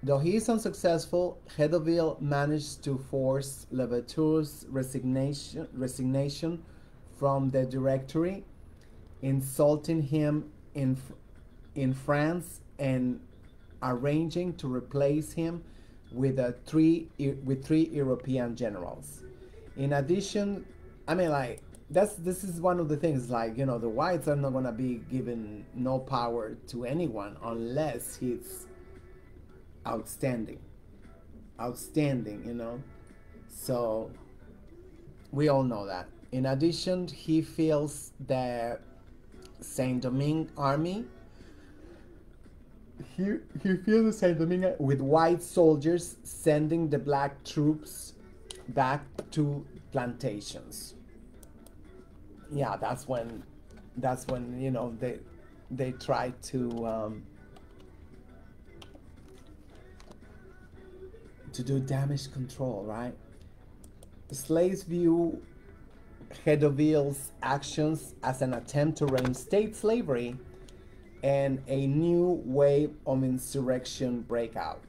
Though he is unsuccessful, Hedouville managed to force Louverture's resignation, resignation from the directory, insulting him in, in France and arranging to replace him with, a three, with three European generals. In addition, I mean, like, that's this is one of the things like you know the whites are not going to be given no power to anyone unless he's outstanding outstanding, you know. So we all know that. In addition, he feels the Saint Domingue army. He, he feels the Saint Domingue with white soldiers sending the black troops back to plantations. Yeah, that's when that's when you know they they try to um, to do damage control, right? Slaves view Hédouville's actions as an attempt to reinstate slavery and a new wave of insurrection break out.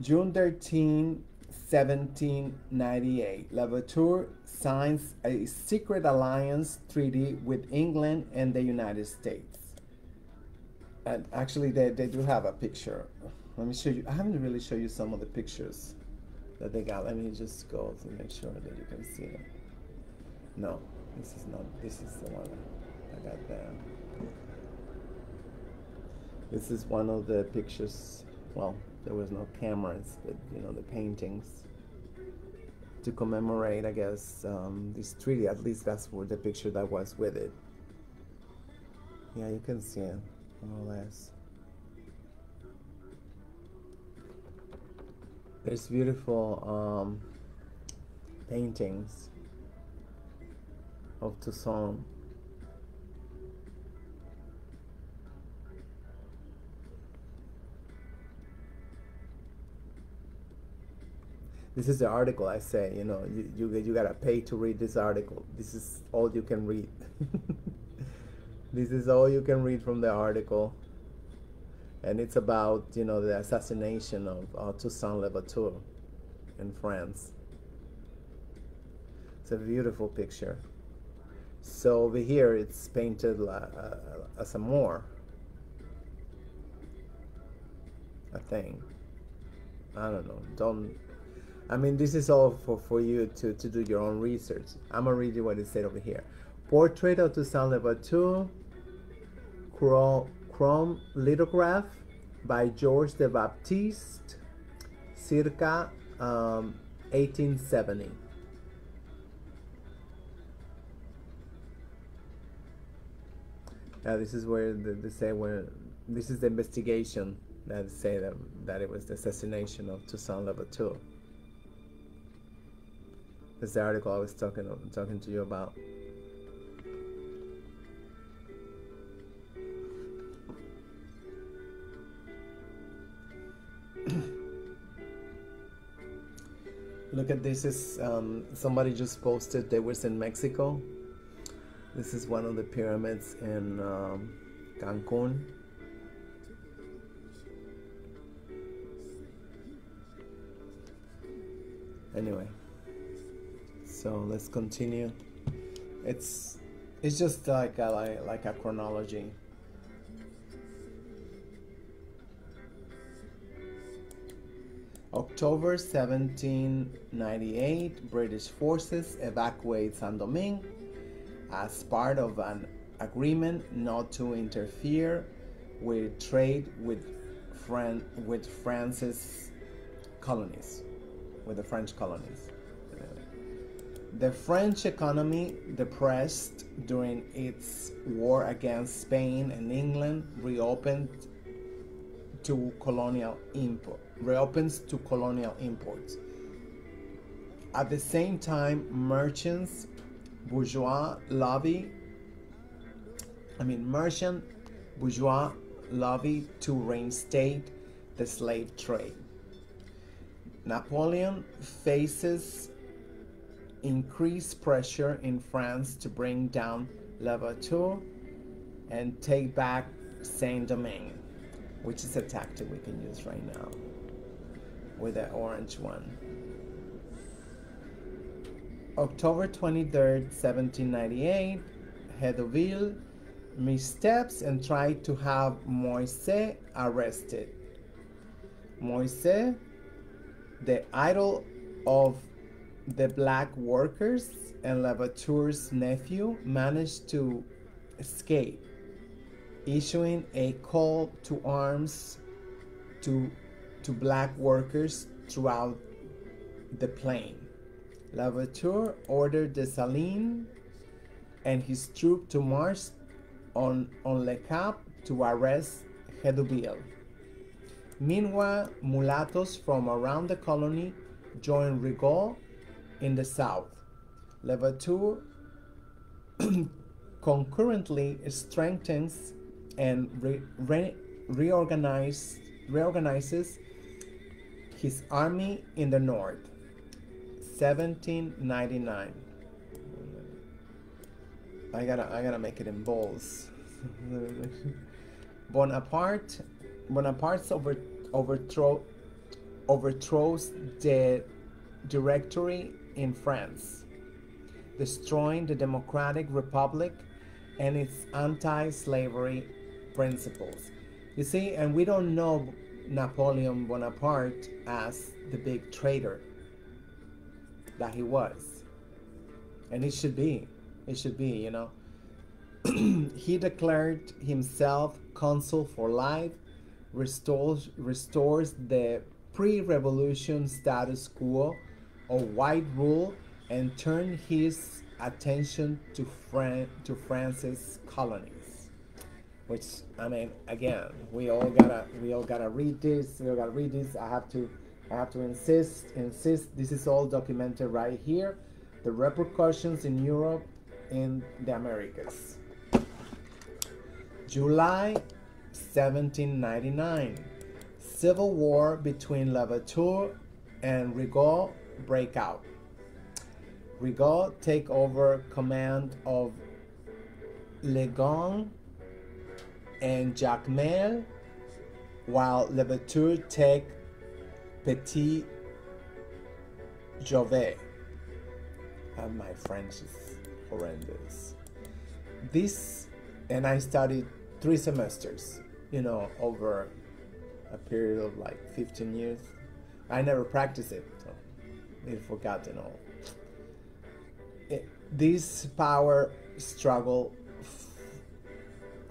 June 13, 1798, Louverture signs a secret alliance treaty with England and the United States. And actually, they, they do have a picture. Let me show you. I haven't really show you some of the pictures that they got. Let me just go to make sure that you can see them. No, this is not. This is the one I got there. This is one of the pictures. Well, there was no cameras, but you know the paintings to commemorate, I guess, um, this treaty. At least that's where the picture that was with it. Yeah, you can see it more or less. There's beautiful um, paintings of Toussaint. This is the article I say, you know, you, you, you gotta pay to read this article. This is all you can read. this is all you can read from the article and it's about you know the assassination of uh, Toussaint Louverture in France. It's a beautiful picture. So over here, it's painted uh, uh, as a Moor. I think. I don't know. Don't. I mean, this is all for, for you to, to do your own research. I'm gonna read you what it said over here. Portrait of Toussaint Louverture, Chrome, Chrome lithograph by George de Baptiste, circa um, 1870. Now this is where the, they say where this is the investigation that say that, that it was the assassination of Toussaint Louverture. That's the article I was talking talking to you about. Look at this. Is um, somebody just posted they was in Mexico. This is one of the pyramids in um, Cancun. Anyway, so let's continue. It's it's just like a, like, like a chronology. October 1798, British forces evacuate Saint Domingue as part of an agreement not to interfere with trade with, Fran- with France's colonies, with the French colonies. The French economy, depressed during its war against Spain and England, reopened to colonial import reopens to colonial imports. At the same time, merchants, bourgeois lobby, I mean, merchant, bourgeois lobby to reinstate the slave trade. Napoleon faces increased pressure in France to bring down Louverture and take back Saint Domingue, which is a tactic we can use right now with the orange one. October 23rd, 1798, Hédouville missteps and tried to have Moise arrested. Moise, the idol of the black workers and Louverture's nephew, managed to escape, issuing a call to arms to, to black workers throughout the plain. Louverture ordered Dessalines and his troop to march on, on Le Cap to arrest Hédouville. Meanwhile, mulattoes from around the colony joined Rigaud in the south. Louverture concurrently strengthens and re- re- reorganize, reorganizes his army in the north. 1799. I gotta, I gotta make it in balls. Bonaparte, Bonaparte's over, overthrow, overthrows the Directory in France, destroying the Democratic Republic and its anti-slavery principles. You see, and we don't know Napoleon Bonaparte as the big traitor that he was. And it should be. It should be, you know. he declared himself consul for life, restores, restores the pre revolution status quo of white rule, and turned his attention to, Fran- to France's colonies. Which I mean, again, we all gotta we all gotta read this. We all gotta read this. I have to I have to insist insist. This is all documented right here. The repercussions in Europe, in the Americas. July 1799. Civil war between Louverture and Rigaud break out. Rigaud take over command of Legon and Jacmel, while Louverture take Petit Jovet. And ah, my French is horrendous. This, and I studied three semesters, you know, over a period of like 15 years. I never practiced it, so I forgot and all. It, this power struggle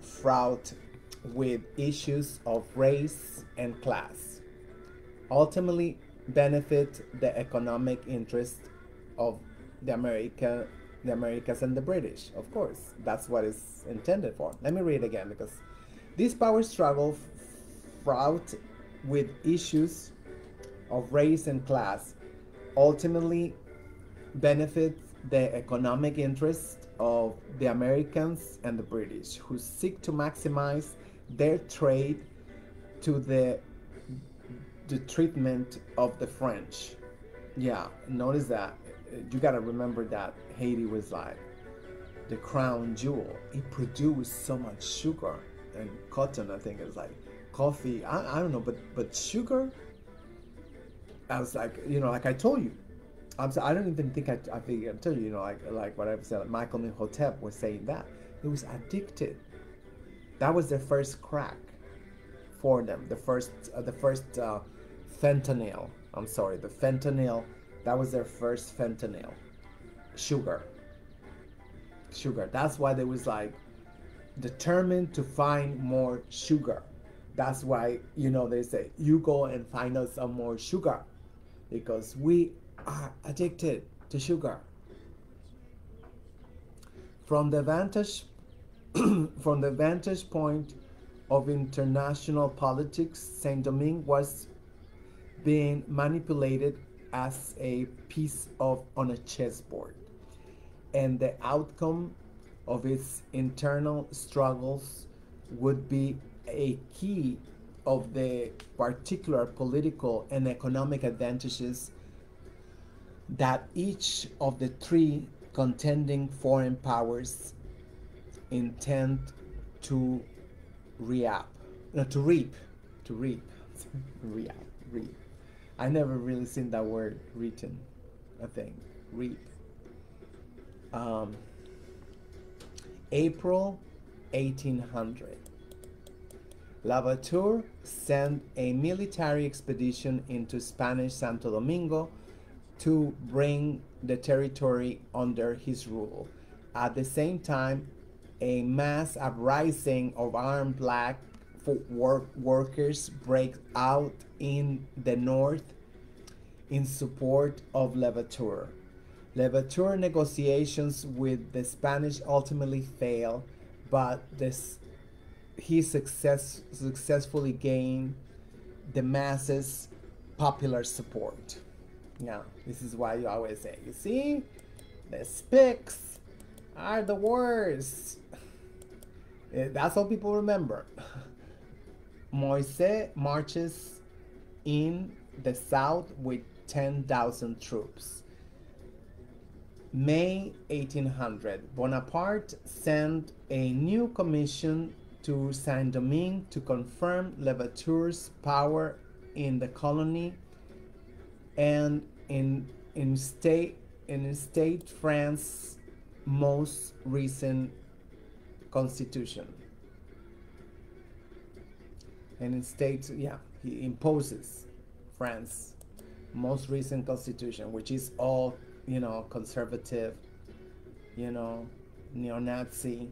fraught with issues of race and class ultimately benefit the economic interest of the America, the Americas and the British. Of course, that's what it's intended for. Let me read again because this power struggle fraught with issues of race and class ultimately benefits the economic interest of the Americans and the British, who seek to maximize their trade to the the treatment of the French. Yeah, notice that. You gotta remember that Haiti was like the crown jewel. It produced so much sugar and cotton. I think it's like coffee. I, I don't know, but but sugar. I was like, you know, like I told you, I'm. I don't even think I. I think I'm telling you, you know, like like what I said. Like Michael Imhotep was saying that it was addicted. That was their first crack for them. The first, uh, the first uh, fentanyl. I'm sorry, the fentanyl. That was their first fentanyl. Sugar. Sugar. That's why they was like determined to find more sugar. That's why you know they say you go and find us some more sugar, because we are addicted to sugar. From the vantage from the vantage point of international politics, Saint Domingue was being manipulated as a piece of on a chessboard. And the outcome of its internal struggles would be a key of the particular political and economic advantages that each of the three contending foreign powers intend to reap, no, to reap, to reap, reap, reap. I never really seen that word written. I think reap. Um, April 1800. Louverture sent a military expedition into Spanish Santo Domingo to bring the territory under his rule. At the same time, a mass uprising of armed black work workers break out in the north in support of Louverture. Louverture negotiations with the Spanish ultimately fail, but this, he success, successfully gained the masses popular support. Yeah, this is why you always say, you see, the Spics are the worst. Eh, that's all people remember. Moise marches in the south with 10,000 troops. May 1800, Bonaparte sent a new commission to Saint Domingue to confirm Louverture's power in the colony and in in state in state France's most recent constitution. And in state, yeah, he imposes France most recent constitution, which is all, you know, conservative, you know, neo-Nazi,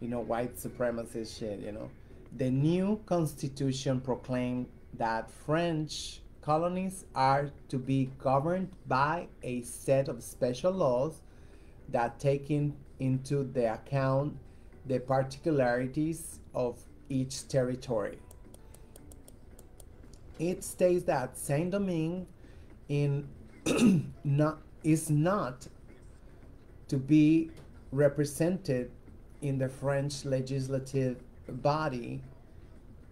you know, white supremacist shit, you know. The new constitution proclaimed that French colonies are to be governed by a set of special laws that take in, into the account the particularities of each territory. It states that Saint Domingue in not is not to be represented in the French legislative body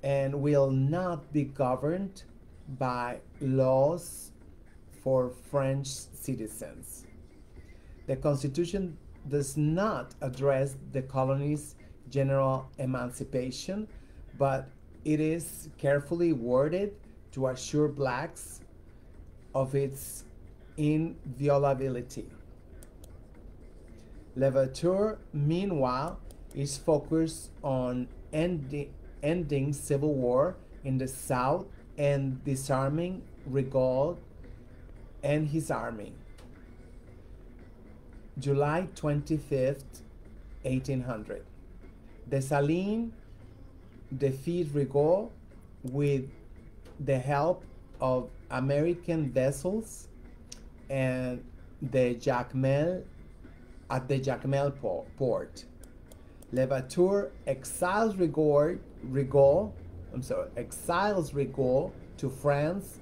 and will not be governed by laws for French citizens. The Constitution does not address the colony's general emancipation, but it is carefully worded to assure blacks of its inviolability. Louverture, meanwhile, is focused on ending, ending civil war in the South and disarming Rigaud and his army. July 25th, 1800. Dessalines defeat Rigaud with the help of American vessels and the Jacmel at the Jacmel port. Louverture exiles Rigaud, Rigaud, I'm sorry, exiles Rigaud to France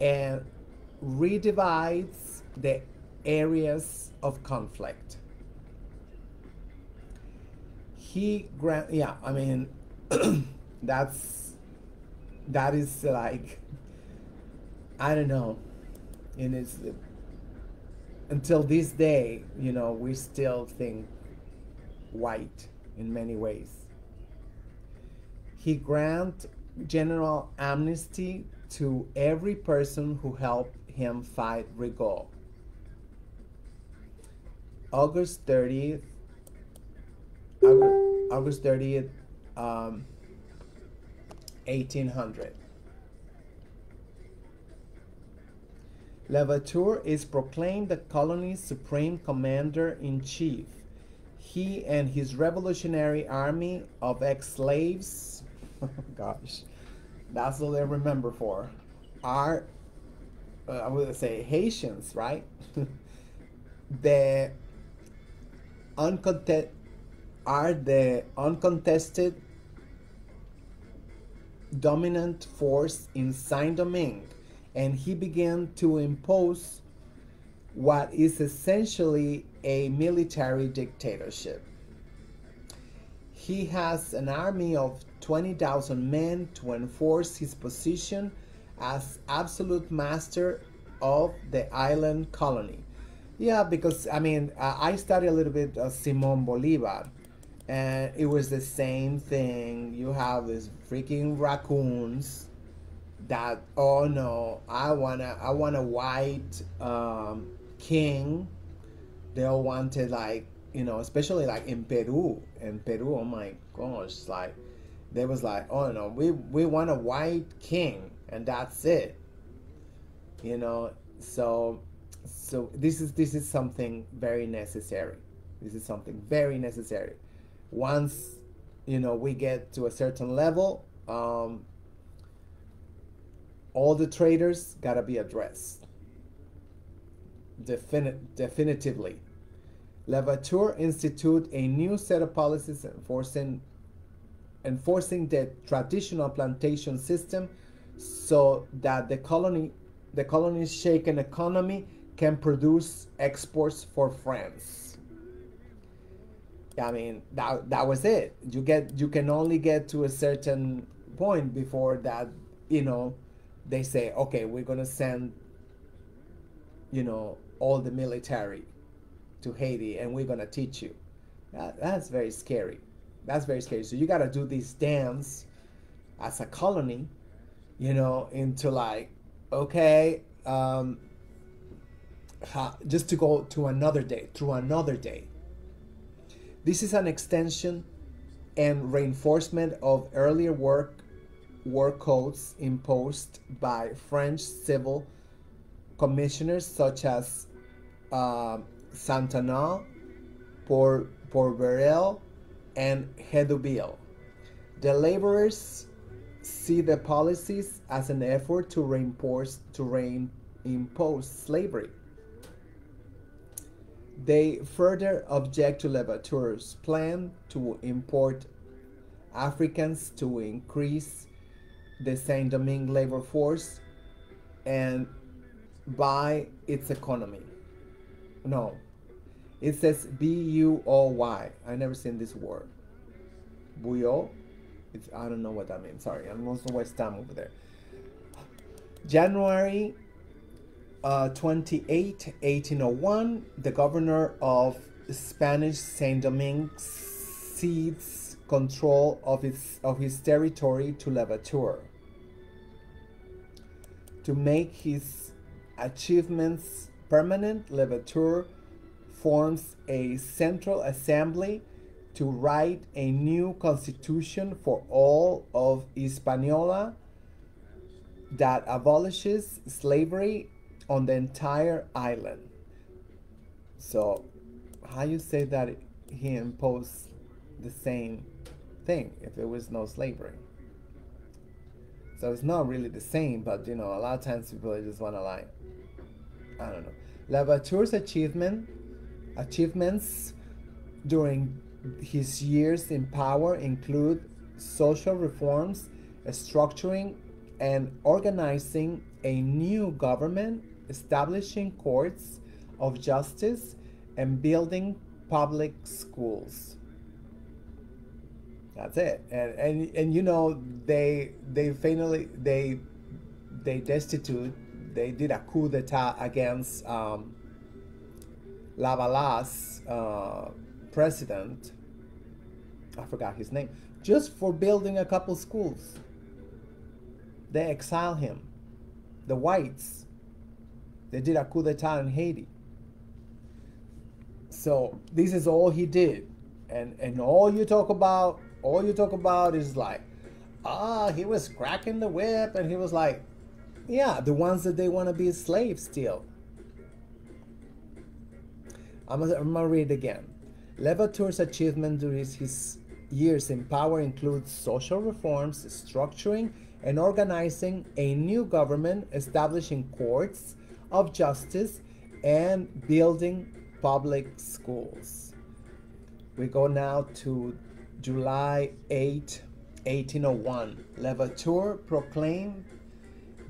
and redivides the areas of conflict. He grant, yeah, I mean, that's that is like I don't know. And it's until this day, you know, we still think white in many ways. He grant general amnesty to every person who helped him fight Rigaud. August 30th, August 30th, um, 1800. Louverture is proclaimed the colony's supreme commander in chief. He and his revolutionary army of ex slaves, gosh, that's all they remember for, are, uh, I would say, Haitians, right? the uncontested are the uncontested dominant force in Saint Domingue and he began to impose what is essentially a military dictatorship. He has an army of 20,000 men to enforce his position as absolute master of the island colony. Yeah, because I mean, I studied a little bit of Simon Bolivar, and it was the same thing. You have these freaking raccoons that oh no i wanna i want a white um, king. They all wanted like you know especially like in peru. In peru oh my gosh like they was like oh no we we want a white king and that's it. You know so so this is this is something very necessary. This is something very necessary. Once you know we get to a certain level, um, all the traders gotta be addressed. Defini- definitively. Levateur institute a new set of policies enforcing enforcing the traditional plantation system so that the colony the colony's shaken economy can produce exports for France. I mean that that was it. You get you can only get to a certain point before that, you know, they say, okay, we're gonna send, you know, all the military to Haiti and we're gonna teach you. That, that's very scary. That's very scary. So you gotta do this dance as a colony, you know, into like, okay, um, just to go to another day, through another day. This is an extension and reinforcement of earlier work work codes imposed by French civil commissioners such as uh, Sonthonax, Port, Porverel, and Hedouville. The laborers see the policies as an effort to reinforce to reimpose slavery. They further object to Lavateur's plan to import Africans to increase the Saint Domingue labor force and buy its economy. No, it says B U O Y. I never seen this word. Buyo. It's, I don't know what that means. Sorry, I'm also West Ham over there. January uh, 28, 1801, the governor of Spanish Saint Domingue cedes control of its of his territory to Lavateur. To make his achievements permanent, Lavateur forms a central assembly to write a new constitution for all of Hispaniola that abolishes slavery on the entire island. So, how you say that he imposed the same thing if there was no slavery? So it's not really the same, but you know, a lot of times people just want to like, I don't know. Lavateur's achievement, achievements during his years in power include social reforms, structuring and organizing a new government, establishing courts of justice, and building public schools. That's it. And and and you know they they finally they they destitute they did a coup d'état against um, Lavalas, uh, president. I forgot his name. Just for building a couple schools. They exile him. The whites. They did a coup d'état in Haiti. So this is all he did. And and all you talk about, all you talk about is like, ah, he was cracking the whip, and he was like, yeah, the ones that they want to be slaves still. I'm gonna, read again. Levatour's achievement during his years in power includes social reforms, structuring and organizing a new government, establishing courts of justice, and building public schools. We go now to July 8, 1801. Levateur proclaimed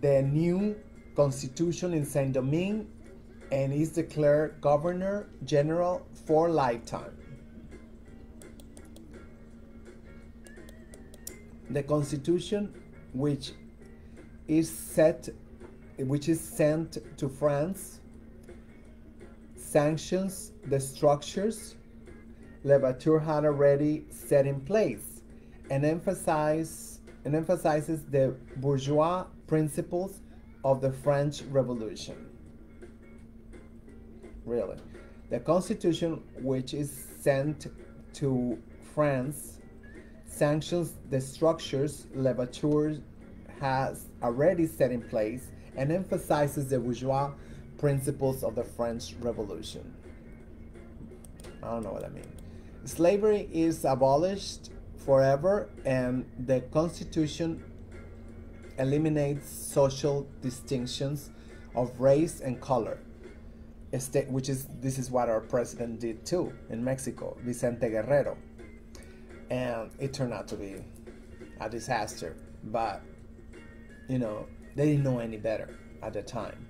the new constitution in Saint Domingue and is declared governor general for lifetime. The constitution which is set which is sent to France sanctions the structures Levateur had already set in place and emphasize and emphasizes the bourgeois principles of the French Revolution. Really. The constitution, which is sent to France, sanctions the structures Levateur has already set in place and emphasizes the bourgeois principles of the French Revolution. I don't know what I mean. Slavery is abolished forever, and the Constitution eliminates social distinctions of race and color. Which is this is what our president did too in Mexico, Vicente Guerrero, and it turned out to be a disaster. But you know they didn't know any better at the time.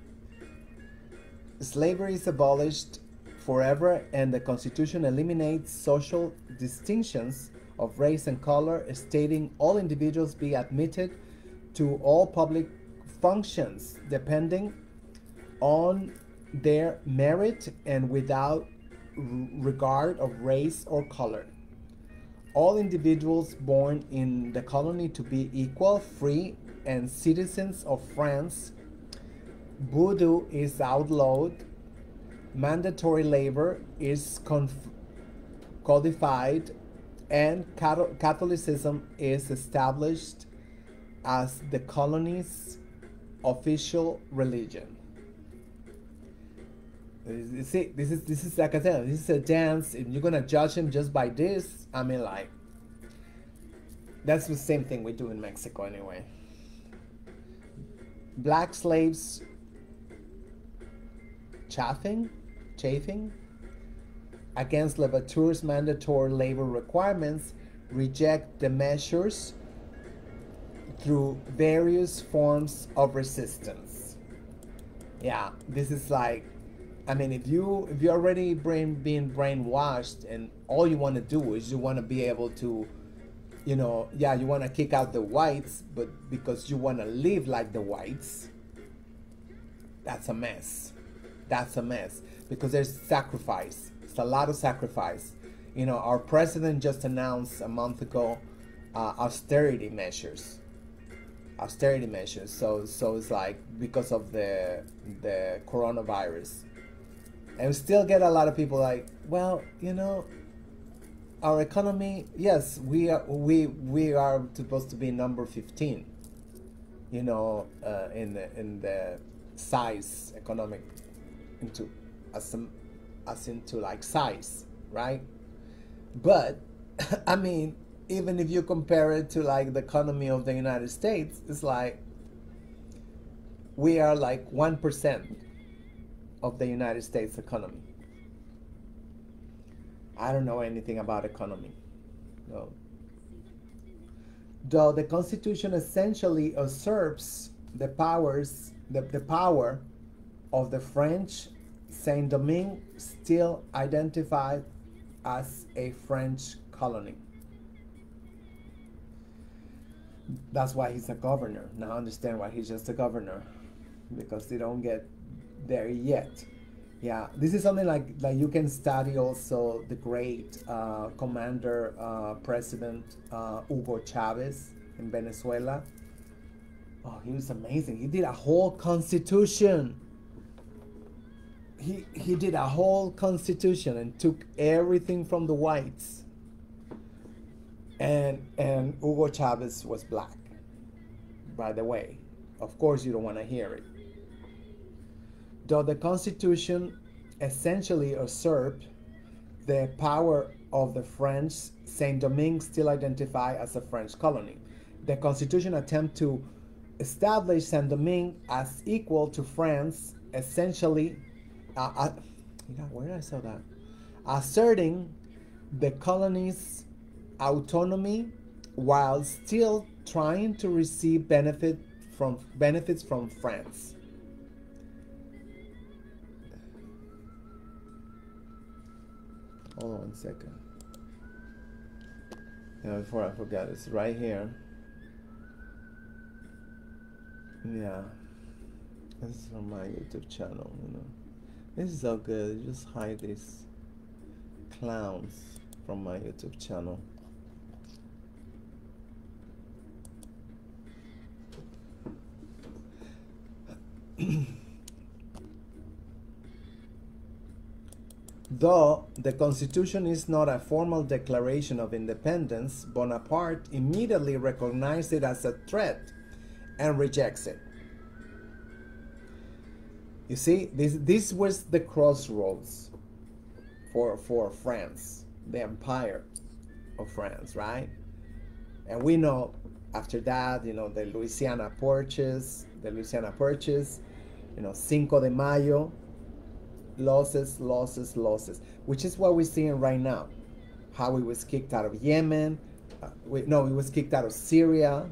Slavery is abolished forever, and the Constitution eliminates social distinctions of race and color, stating all individuals be admitted to all public functions depending on their merit and without regard of race or color. All individuals born in the colony to be equal, free, and citizens of France. Voodoo is outlawed. Mandatory labor is codified, and Catholicism is established as the colony's official religion. See, this is this is like I said, this is a dance. If you're gonna judge him just by this, I mean, like, that's the same thing we do in Mexico anyway. Black slaves chaffing, chafing against Louverture's mandatory labor requirements, reject the measures through various forms of resistance. Yeah, this is like I mean, if you if you're already brain being brainwashed and all you want to do is you want to be able to, you know, yeah, you want to kick out the whites, but because you want to live like the whites, that's a mess. That's a mess because there's sacrifice. It's a lot of sacrifice. You know, our president just announced a month ago uh, austerity measures. Austerity measures. So so it's like because of the the coronavirus and we still get a lot of people like, well, you know, our economy, yes, we are we we are supposed to be number fifteen. You know, uh, in the in the size economic into as as into like size, right? But I mean, even if you compare it to like the economy of the United States, it's like we are like one percent of the United States economy. I don't know anything about economy. No. Though the Constitution essentially usurps the powers, the, the power of the French, Saint Domingue still identified as a French colony. That's why he's a governor. Now I understand why he's just a governor. Because they don't get there yet. Yeah, this is something like like you can study also the great uh, commander uh, president uh, Hugo Chavez in Venezuela. Oh, he was amazing. He did a whole constitution. He he did a whole constitution and took everything from the whites. And and Hugo Chavez was black. By the way, of course you don't want to hear it though the Constitution essentially usurped the power of the French, Saint Domingue still identified as a French colony. The Constitution attempted to establish Saint Domingue as equal to France, essentially, uh, uh, where did I say that? Asserting the colony's autonomy while still trying to receive benefit from benefits from France. Hold on one second. Yeah, before I forget, it's right here. Yeah. This is from my YouTube channel, you know. This is so good. Just hide these clowns from my YouTube channel. Though the Constitution is not a formal declaration of independence, Bonaparte immediately recognized it as a threat and rejects it. You see, this, this was the crossroads for, for France, the empire of France, right? And we know after that, you know, the Louisiana Purchase, the Louisiana Purchase, you know, Cinco de Mayo, losses, losses, losses, which is what we're seeing right now. How he was kicked out of Yemen, uh, we, no, he was kicked out of Syria.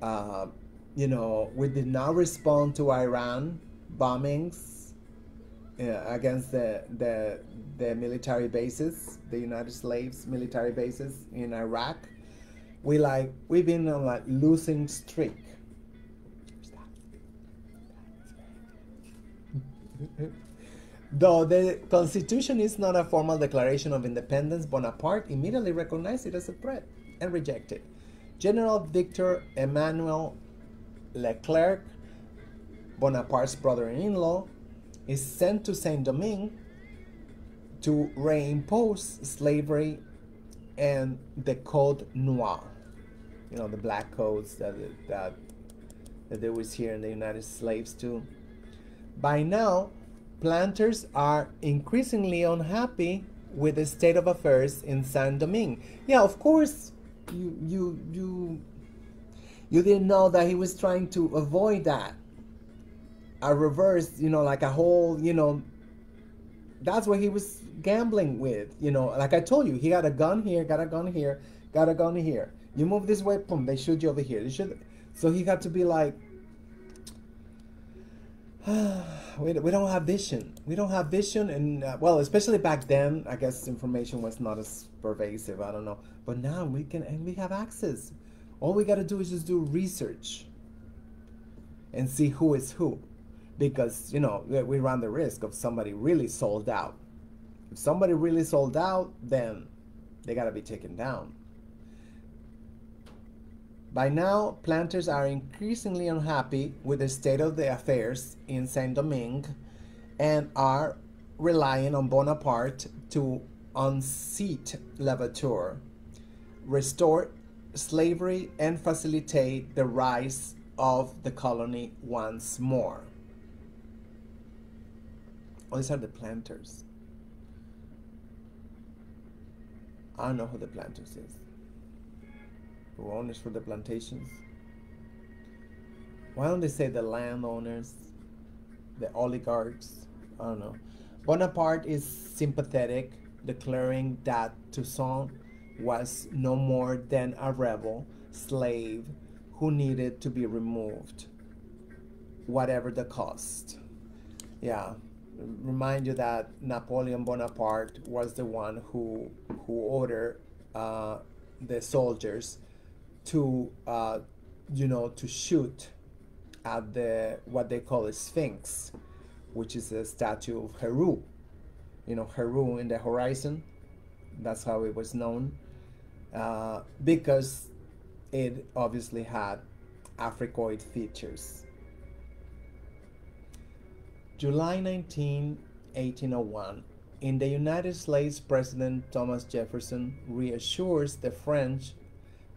Uh, you know, we did not respond to Iran bombings uh, against the, the the military bases, the United States military bases in Iraq. We like we've been on like losing streak. Though the Constitution is not a formal declaration of independence, Bonaparte immediately recognized it as a threat and rejected. General Victor Emmanuel Leclerc, Bonaparte's brother in law, is sent to Saint Domingue to reimpose slavery and the Code Noir. You know, the black codes that, that, that there was here in the United Slaves too. By now, planters are increasingly unhappy with the state of affairs in Saint Domingue. Yeah, of course, you you you you didn't know that he was trying to avoid that. A reverse, you know, like a whole, you know, that's what he was gambling with. You know, like I told you, he got a gun here, got a gun here, got a gun here. You move this way, boom, they shoot you over here. They shoot. So he got to be like, we, we don't have vision. We don't have vision, and uh, well, especially back then, I guess information was not as pervasive. I don't know, but now we can and we have access. All we got to do is just do research and see who is who, because you know we run the risk of somebody really sold out. If somebody really sold out, then they got to be taken down. By now, planters are increasingly unhappy with the state of the affairs in Saint Domingue and are relying on Bonaparte to unseat Louverture, restore slavery, and facilitate the rise of the colony once more. Oh, these are the planters. I know who the planters is who owners for the plantations. Why don't they say the landowners, the oligarchs? I don't know. Bonaparte is sympathetic, declaring that Toussaint was no more than a rebel slave who needed to be removed, whatever the cost. Yeah, remind you that Napoleon Bonaparte was the one who who ordered uh, the soldiers to uh, you know to shoot at the what they call a sphinx which is a statue of heru. You know heru in the horizon. That's how it was known. Uh, because it obviously had africoid features july 19 1801 in the united states president thomas jefferson reassures the french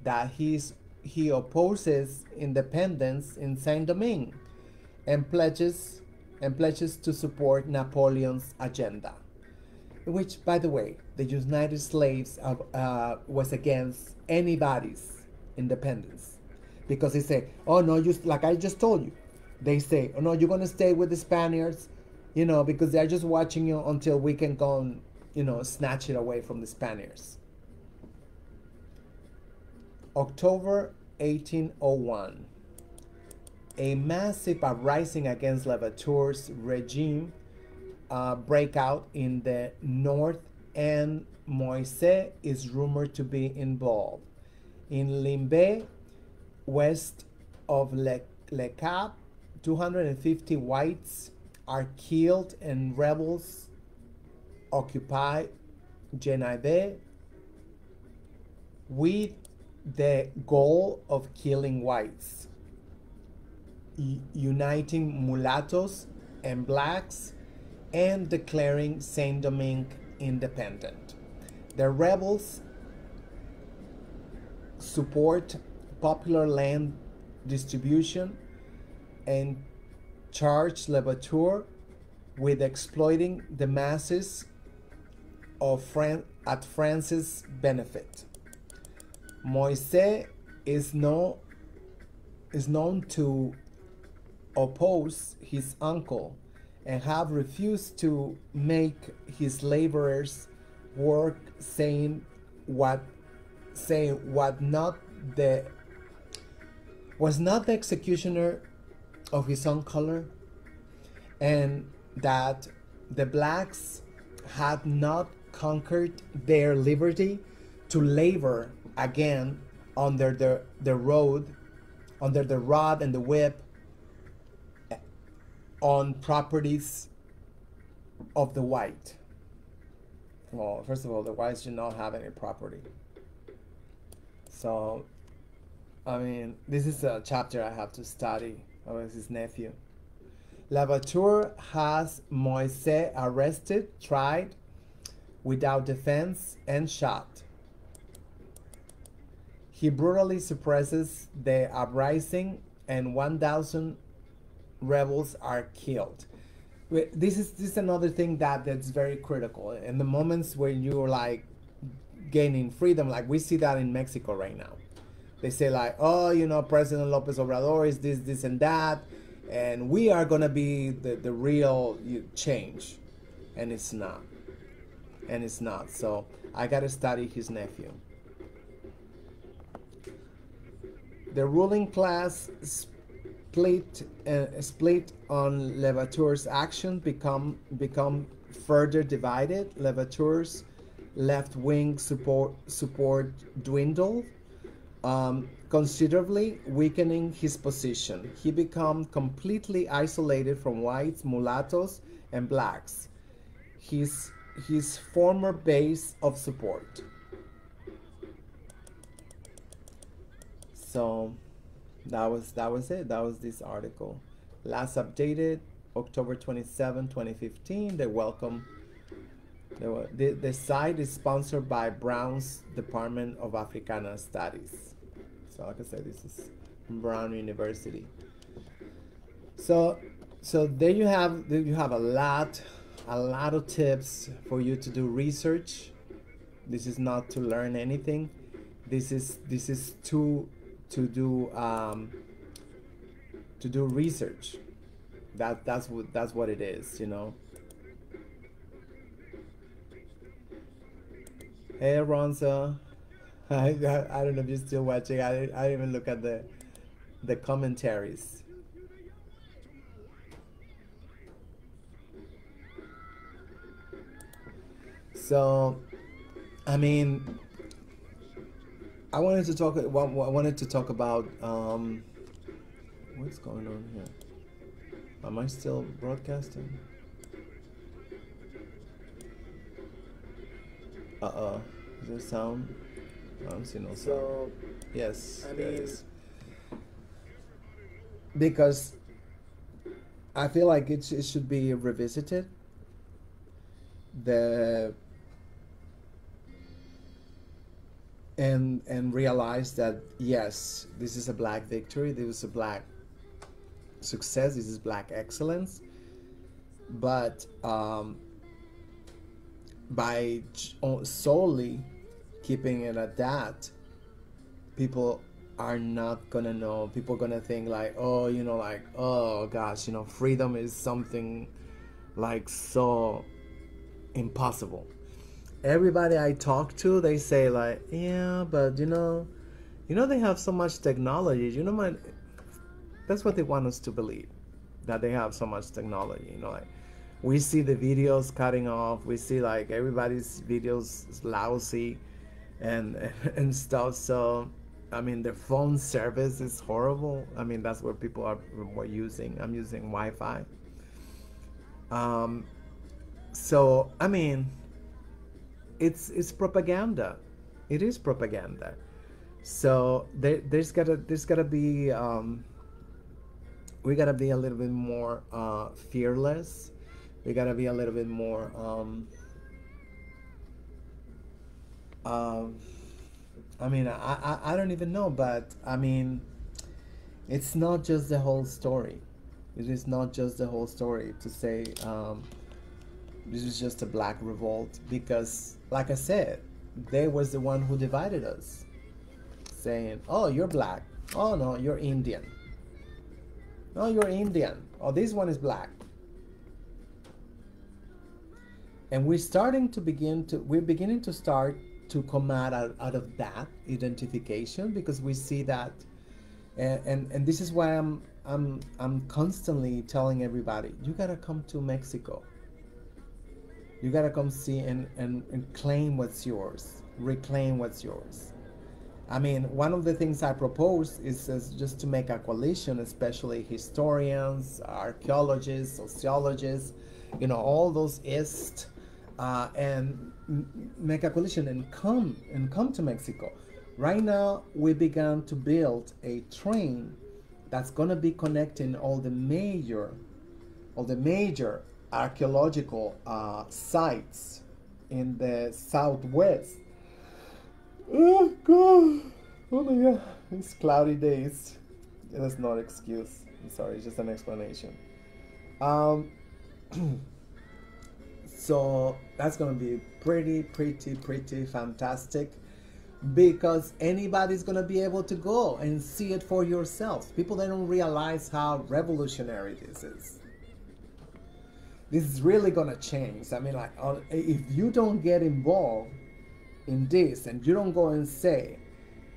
that he's, he opposes independence in Saint Domingue and pledges and pledges to support Napoleon's agenda, which, by the way, the United Slaves uh, was against anybody's independence because they say, "Oh no, you like I just told you." They say, "Oh no, you're gonna stay with the Spaniards," you know, because they're just watching you until we can go and you know snatch it away from the Spaniards. October 1801, a massive uprising against Louverture's regime uh, break out in the north and Moise is rumored to be involved. In Limbe, west of Le, Le Cap, 250 whites are killed and rebels occupy Genevieve with the goal of killing whites, uniting mulattoes and blacks, and declaring Saint Domingue independent. The rebels support popular land distribution and charged Louverture with exploiting the masses of Fran- at France's benefit. Moise is no is known to oppose his uncle and have refused to make his laborers work saying what saying what not the was not the executioner of his own color and that the blacks had not conquered their liberty to labor again under the, the road under the rod and the whip on properties of the white. Well first of all the whites do not have any property. So I mean, this is a chapter I have to study about his nephew. Louverture has Moise arrested, tried without defense, and shot. He brutally suppresses the uprising, and 1,000 rebels are killed. This is this is another thing that that's very critical. In the moments when you're like gaining freedom, like we see that in Mexico right now they say like, oh, you know, President Lopez Obrador is this, this, and that, and we are gonna be the the real change, and it's not, and it's not. So I gotta study his nephew. The ruling class split uh, split on Louverture's action become become further divided. Louverture's left wing support support dwindled um, considerably weakening his position. He became completely isolated from whites, mulattoes, and blacks, his, his former base of support. So that was that was it. That was this article. Last updated October 27, 2015. They welcome the, the site is sponsored by Brown's Department of Africana Studies. So like I said, this is Brown University. So so there you have you have a lot a lot of tips for you to do research. This is not to learn anything. This is this is to to do um, to do research. That that's what that's what it is, you know. Hey Ronza, I, I, don't know if you're still watching. I, I didn't even look at the the commentaries. So, I mean, I wanted to talk. I wanted to talk about um, what's going on here. Am I still broadcasting? Uh oh. Is there sound? Also. So, yes, I mean, because I feel like it, it should be revisited. The and and realize that yes, this is a black victory. This is a black success. This is black excellence. But um, by solely keeping it at that, people are not gonna know. People gonna think like, oh, you know, like, oh gosh, you know, freedom is something like so impossible. Everybody I talk to, they say like, yeah, but you know, you know, they have so much technology. You know, my, that's what they want us to believe, that they have so much technology. You know, like we see the videos cutting off. We see like everybody's videos lousy and and stuff. So I mean, the phone service is horrible. I mean, that's what people are were using. I'm using Wi-Fi. Um, so I mean, it's it's propaganda. It is propaganda. So there, there's gotta there's gotta be um, we gotta be a little bit more uh, fearless. We gotta be a little bit more. Um, um, I mean, I, I, I don't even know, but I mean, it's not just the whole story. It is not just the whole story to say um, this is just a black revolt because, like I said, they was the one who divided us. saying, "Oh, you're black. Oh no, you're Indian. No, you're Indian. Oh, this one is black." And we're starting to begin to we're beginning to start to come out, out, out of that identification because we see that and, and and this is why I'm I'm I'm constantly telling everybody, you gotta come to Mexico. You gotta come see and, and, and claim what's yours, reclaim what's yours. I mean, one of the things I propose is, is just to make a coalition, especially historians, archaeologists, sociologists, you know, all those East, uh, and make a coalition and come and come to Mexico. Right now, we began to build a train that's going to be connecting all the major, all the major archaeological uh, sites in the southwest. Oh God! Oh my God! It's cloudy days. That's not excuse. I'm sorry. It's just an explanation. Um. so that's gonna be pretty, pretty, pretty fantastic because anybody's going to be able to go and see it for yourselves. People they don't realize how revolutionary this is. This is really going to change. I mean, like, if you don't get involved in this and you don't go and say,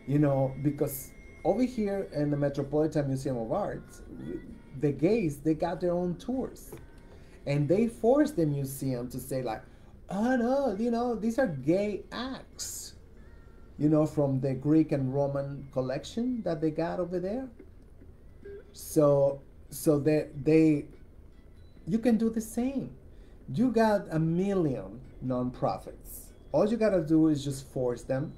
you know, because over here in the Metropolitan Museum of Art, the gays they got their own tours, and they forced the museum to say like, oh no, you know, these are gay acts you know, from the Greek and Roman collection that they got over there. So, so they, they, you can do the same. You got a million nonprofits. All you gotta do is just force them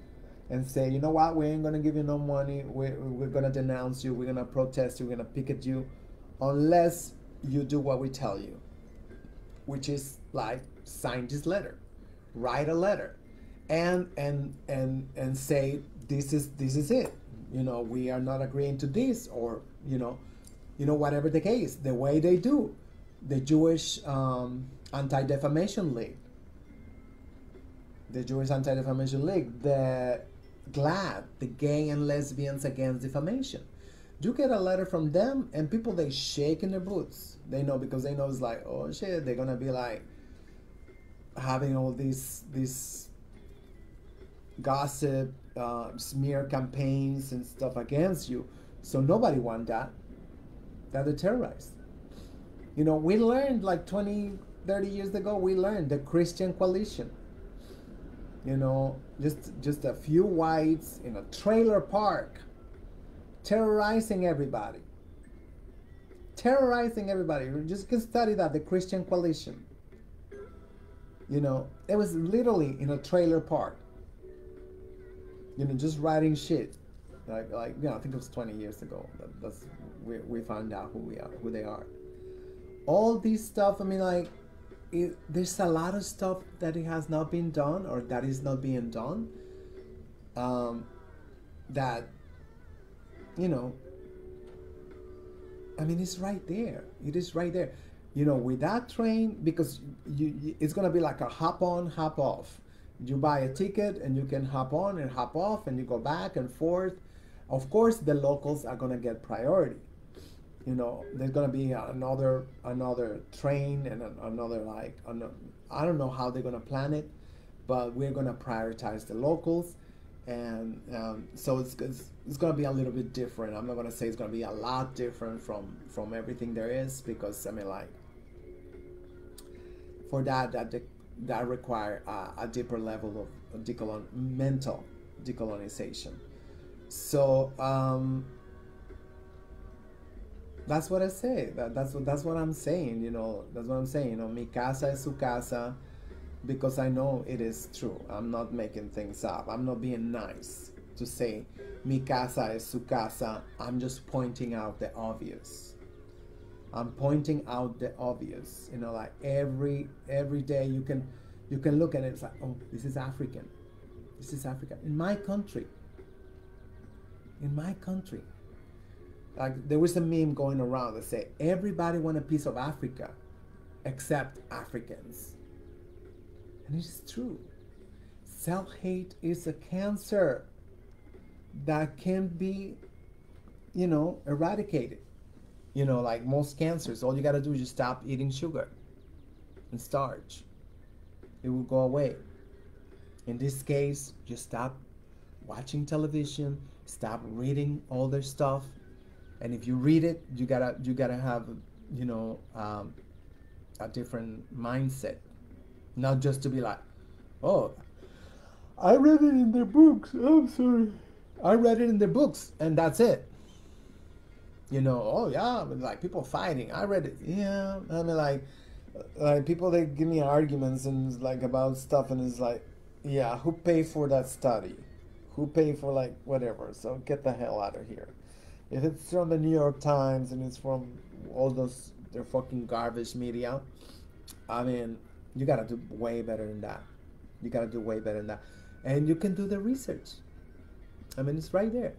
and say, you know what, we ain't gonna give you no money. We're, we're gonna denounce you. We're gonna protest you. We're gonna picket you, unless you do what we tell you, which is like sign this letter, write a letter and and and and say this is this is it. You know we are not agreeing to this or you know you know whatever the case the way they do the jewish um, anti-defamation league. The jewish anti-defamation league the GLAAD the gay and lesbians against defamation. You get a letter from them and people they shake in their boots. They know because they know it's like oh shit they're gonna be like having all these these gossip, uh, smear campaigns and stuff against you. So nobody want that. That they terrorize. You know, we learned like 20, 30 years ago, we learned the Christian coalition. You know, just just a few whites in a trailer park terrorizing everybody. Terrorizing everybody. You just can study that, the Christian coalition. You know, it was literally in a trailer park you know, just writing shit. Like, like you know, I think it was 20 years ago. That, that's we, we found out who we are, who they are. All these stuff. I mean, like, it, there's a lot of stuff that it has not been done or that is not being done. Um, that, you know. I mean, it's right there. It is right there. You know, with that train, because you, you it's gonna be like a hop on, hop off you buy a ticket and you can hop on and hop off and you go back and forth. Of course, the locals are going to get priority. You know, there's going to be another another train and another like I don't know how they're going to plan it, but we're going to prioritize the locals, and um, so it's, it's it's going to be a little bit different. I'm not going to say it's going to be a lot different from from everything there is because I mean like for that that that require a, a deeper level of decolon mental decolonization. So um, that's what I say. That, that's what that's what I'm saying. You know, that's what I'm saying. You know, mi casa es su casa, because I know it is true. I'm not making things up. I'm not being nice to say mi casa es su casa. I'm just pointing out the obvious. I'm pointing out the obvious. You know, like every every day you can you can look at it. It's like, oh, this is African. This is Africa in my country. In my country, like there was a meme going around that said everybody want a piece of Africa, except Africans. And it is true. Self hate is a cancer. that can be, you know, eradicated. You know, like most cancers, all you got to do is just stop eating sugar and starch. It will go away. In this case, just stop watching television, stop reading all their stuff, and if you read it, you gotta you gotta have, you know, um, a different mindset, not just to be like, oh, I read it in their books. I'm sorry. I read it in their books, and that's it. You know, oh yeah, like people fighting. I read it. Yeah, I mean, like, like people they give me arguments and like about stuff, and it's like, yeah, who paid for that study? Who paid for like whatever? So get the hell out of here. If it's from the New York Times and it's from all those their fucking garbage media, I mean, you gotta do way better than that. You gotta do way better than that, and you can do the research. I mean, it's right there.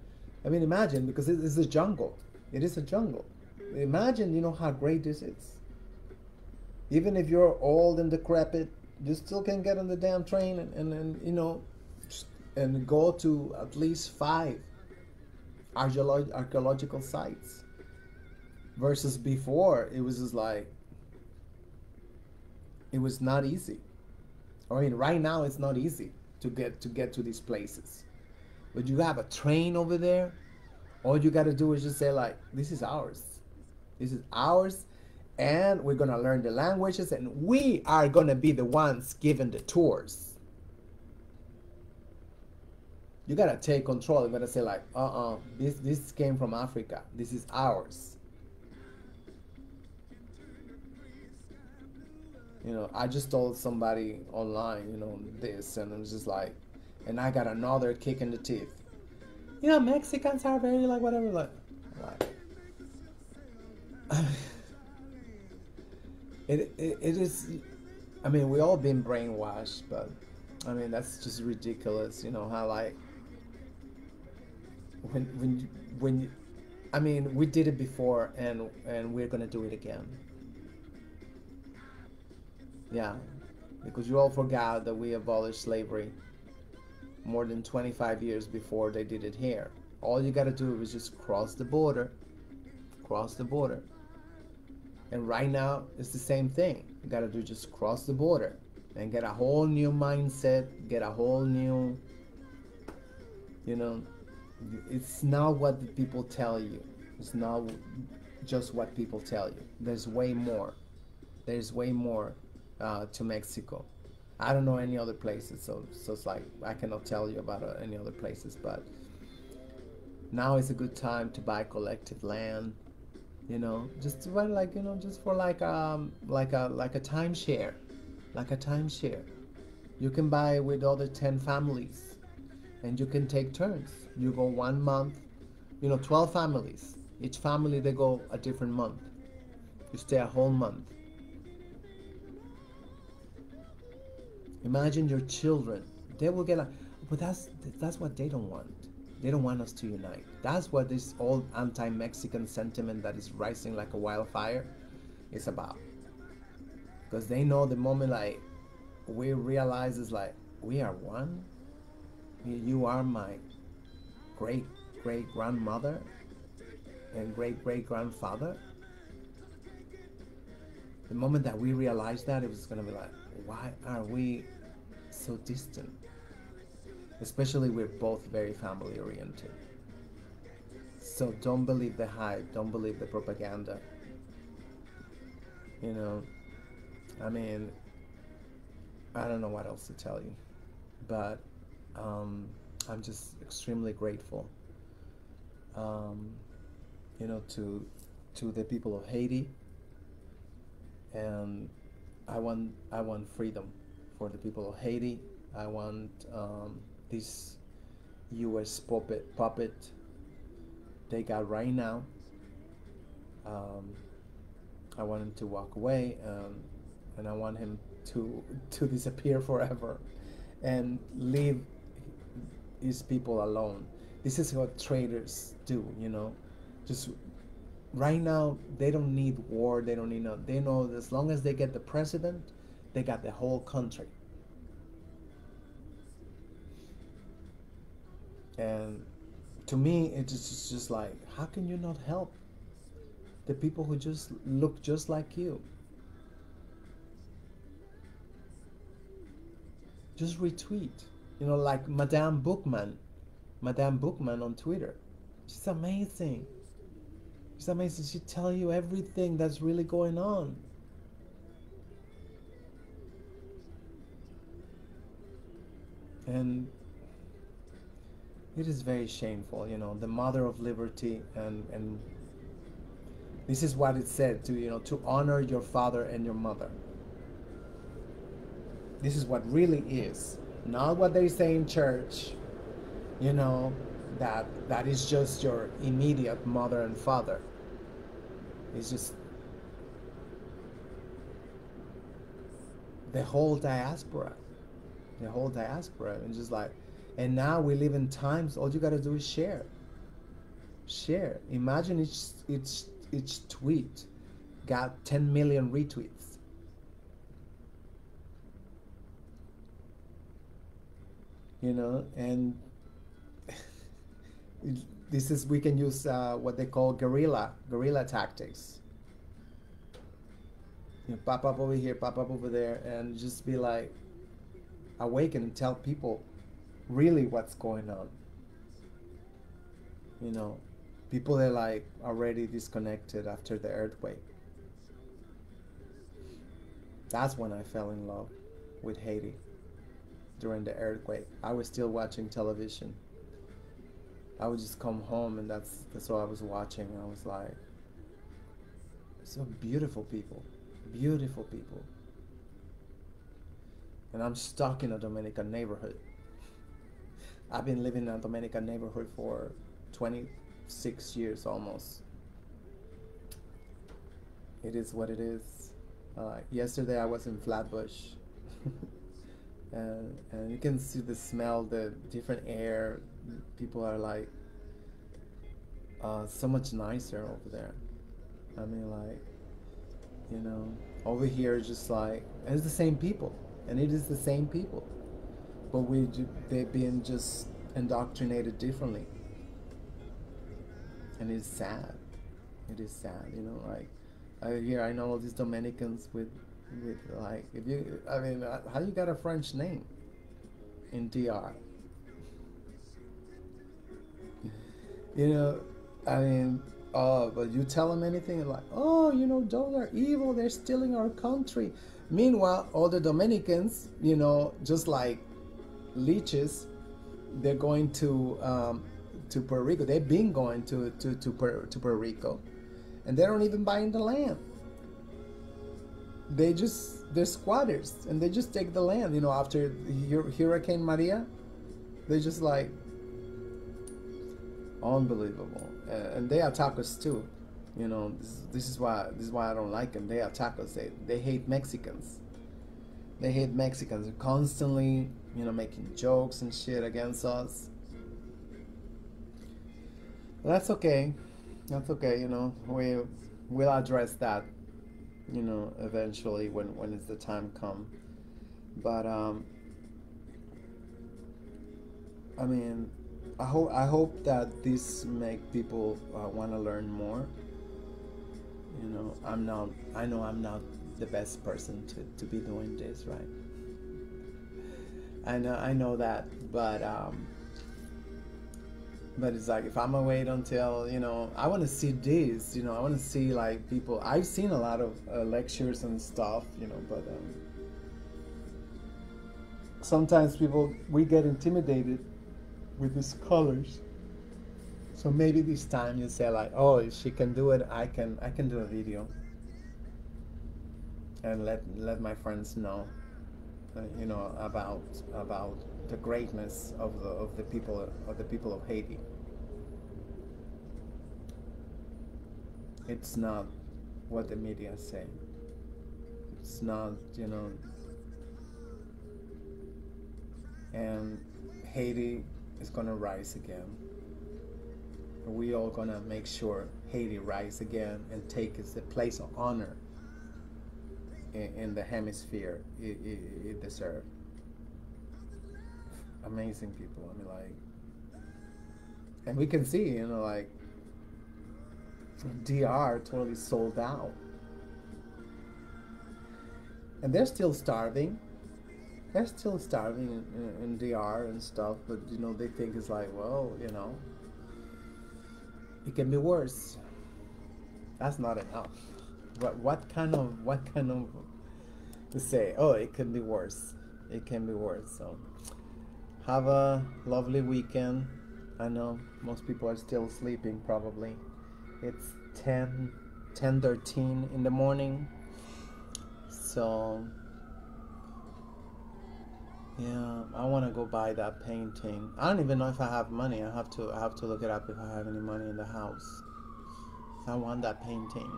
I mean, imagine because it is a jungle. It is a jungle. Imagine, you know, how great this is. Even if you're old and decrepit, you still can get on the damn train and, and, and you know, and go to at least five archaeological sites. Versus before, it was just like, it was not easy. I mean, right now it's not easy to get to get to these places. But you have a train over there. All you got to do is just say like, "This is ours. This is ours." And we're gonna learn the languages, and we are gonna be the ones giving the tours. You gotta take control. You gotta say like, "Uh, uh this this came from Africa. This is ours." You know, I just told somebody online, you know, this, and was just like, and I got another kick in the teeth. You know, Mexicans are very like whatever, like, like it, it, it is. I mean, we all been brainwashed, but I mean that's just ridiculous. You know how like when when when I mean we did it before, and and we're gonna do it again. Yeah, because you all forgot that we abolished slavery more than 25 years before they did it here. All you gotta do is just cross the border, cross the border. And right now, it's the same thing. You gotta do just cross the border and get a whole new mindset, get a whole new, you know, it's not what the people tell you. It's not just what people tell you. There's way more. There's way more uh, to Mexico. I don't know any other places, so so it's like I cannot tell you about uh, any other places. But now is a good time to buy collective land. You know, just to like you know, just for like um like a like a timeshare, like a timeshare. You can buy with other ten families, and you can take turns. You go one month, you know, twelve families. Each family they go a different month. You stay a whole month Imagine your children. They will get a, but that's that's what they don't want. They don't want us to unite. That's what this old anti-Mexican sentiment that is rising like a wildfire is about. Because they know the moment like we realize is like we are one. You are my great great grandmother and great great grandfather. The moment that we realize that, it was gonna be like, why are we so distant? Especially we're both very family oriented. So don't believe the hype, don't believe the propaganda. You know, I mean, I don't know what else to tell you, but um, I'm just extremely grateful. Um, you know, to to the people of Haiti and I want I want freedom for the people of Haiti. I want um, this U.S. puppet puppet they got right now. Um, I want him to walk away, um, and I want him to to disappear forever, and leave his people alone. This is what traitors do, you know, just right now they don't need war they don't need no they know as long as they get the president they got the whole country and to me, it's just, just like, how can you not help the people who just look just like you? Just retweet, you know, like Madame Bookman, Madame Bookman on Twitter. She's amazing. She's amazing. She tell you everything that's really going on. And it is very shameful, you know, the mother of liberty and and this is what it said to you know to honor your father and your mother. This is what really is, not what they say in church, you know, that that is just your immediate mother and father. It's just the whole diaspora, the whole diaspora, and just like and now we live in times all you gotta do is share. Share. Imagine each each each tweet got 10 million retweets. You know, and this is we can use uh, what they call guerrilla guerrilla tactics. You know, pop up over here, pop up over there, and just be like awaken and tell people really what's going on. You know, people are like already disconnected after the earthquake. That's when I fell in love with Haiti during the earthquake. I was still watching television. I would just come home and that's that's what I was watching. I was like so beautiful people. Beautiful people. And I'm stuck in a Dominican neighborhood. I've been living in a Dominican neighborhood for 26 years almost. It is what it is. Uh, yesterday I was in Flatbush. and, and you can see the smell, the different air. People are like uh, so much nicer over there. I mean, like, you know, over here, just like, it's the same people, and it is the same people. But we they've been just indoctrinated differently. And it's sad. It is sad you know like I hear I know all these Dominicans with with like if you I mean uh, how you got a French name in DR you know I mean oh but you tell them anything like oh you know those are evil they're stealing our country meanwhile all the Dominicans you know just like leeches, they're going to um, to Puerto Rico. They've been going to to to Puerto, to Puerto Rico, and they don't even buy in the land. They just they're squatters, and they just take the land. You know, after Hurricane Maria, they just like unbelievable, and they attack us too. You know, this, this is why this is why I don't like them. They attack us. They they hate Mexicans. They hate Mexicans. They're constantly you know, making jokes and shit against us. That's okay. That's okay, you know. We we'll address that, you know, eventually when when it's the time come. But um I mean, I hope I hope that this make people uh, want to learn more. You know, I'm not. I know I'm not the best person to to be doing this, right? I know I know that, but um, but it's like if I'm gonna wait until you know I want to see this, you know I want to see like people. I've seen a lot of uh, lectures and stuff, you know, but um, sometimes people we get intimidated with these colors. So maybe this time you say like, oh, if she can do it, I can I can do a video and let let my friends know uh, you know, about about the greatness of the of the people of the people of Haiti. It's not what the media say. It's not, you know, and Haiti is gonna rise again. And We all gonna make sure Haiti rise again and take its place of honor in, in the hemisphere it, it, it deserves. Amazing people. I mean, like, and we can see, you know, like DR totally sold out. And they're still starving. They're still starving in, in, DR and stuff, but you know, they think it's like, well, you know, it can be worse. That's not enough. What what kind of what kind of to say, oh, it can be worse. It can be worse. So have a lovely weekend. I know most people are still sleeping probably. It's 10 10 13 in the morning. So yeah, I want to go buy that painting. I don't even know if I have money. I have to I have to look it up if I have any money in the house. I want that painting.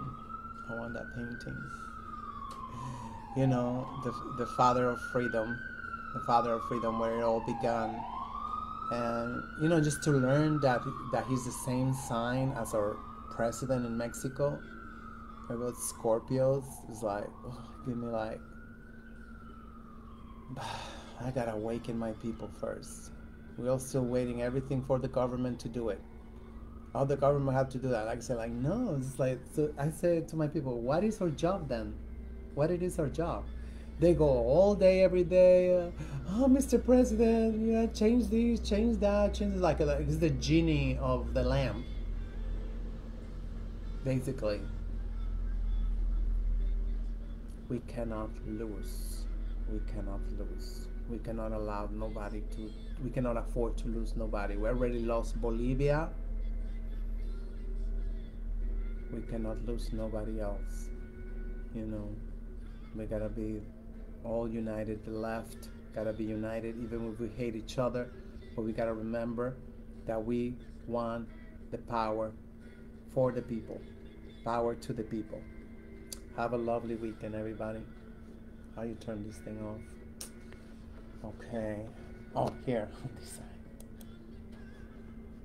I want that painting. You know, the the father of freedom, the father of freedom, where it all began, and you know, just to learn that that he's the same sign as our president in Mexico. About Scorpios is like, oh, give me like. I gotta awaken my people first. We're all still waiting everything for the government to do it. All the government have to do that. Like I said, like no, it's like so I say to my people, what is our job then? What it is our job? They go all day, every day. Uh, oh, Mr. President, change this, change that, change this. Like, like it's the genie of the lamp, basically. We cannot lose. We cannot lose. We cannot allow nobody to, we cannot afford to lose nobody. We already lost Bolivia. We cannot lose nobody else. You know, we gotta be all united. The left gotta be united, even if we hate each other. But we gotta remember that we want the power for the people, power to the people. Have a lovely weekend, everybody. How you turn this thing off? Okay. Oh, here.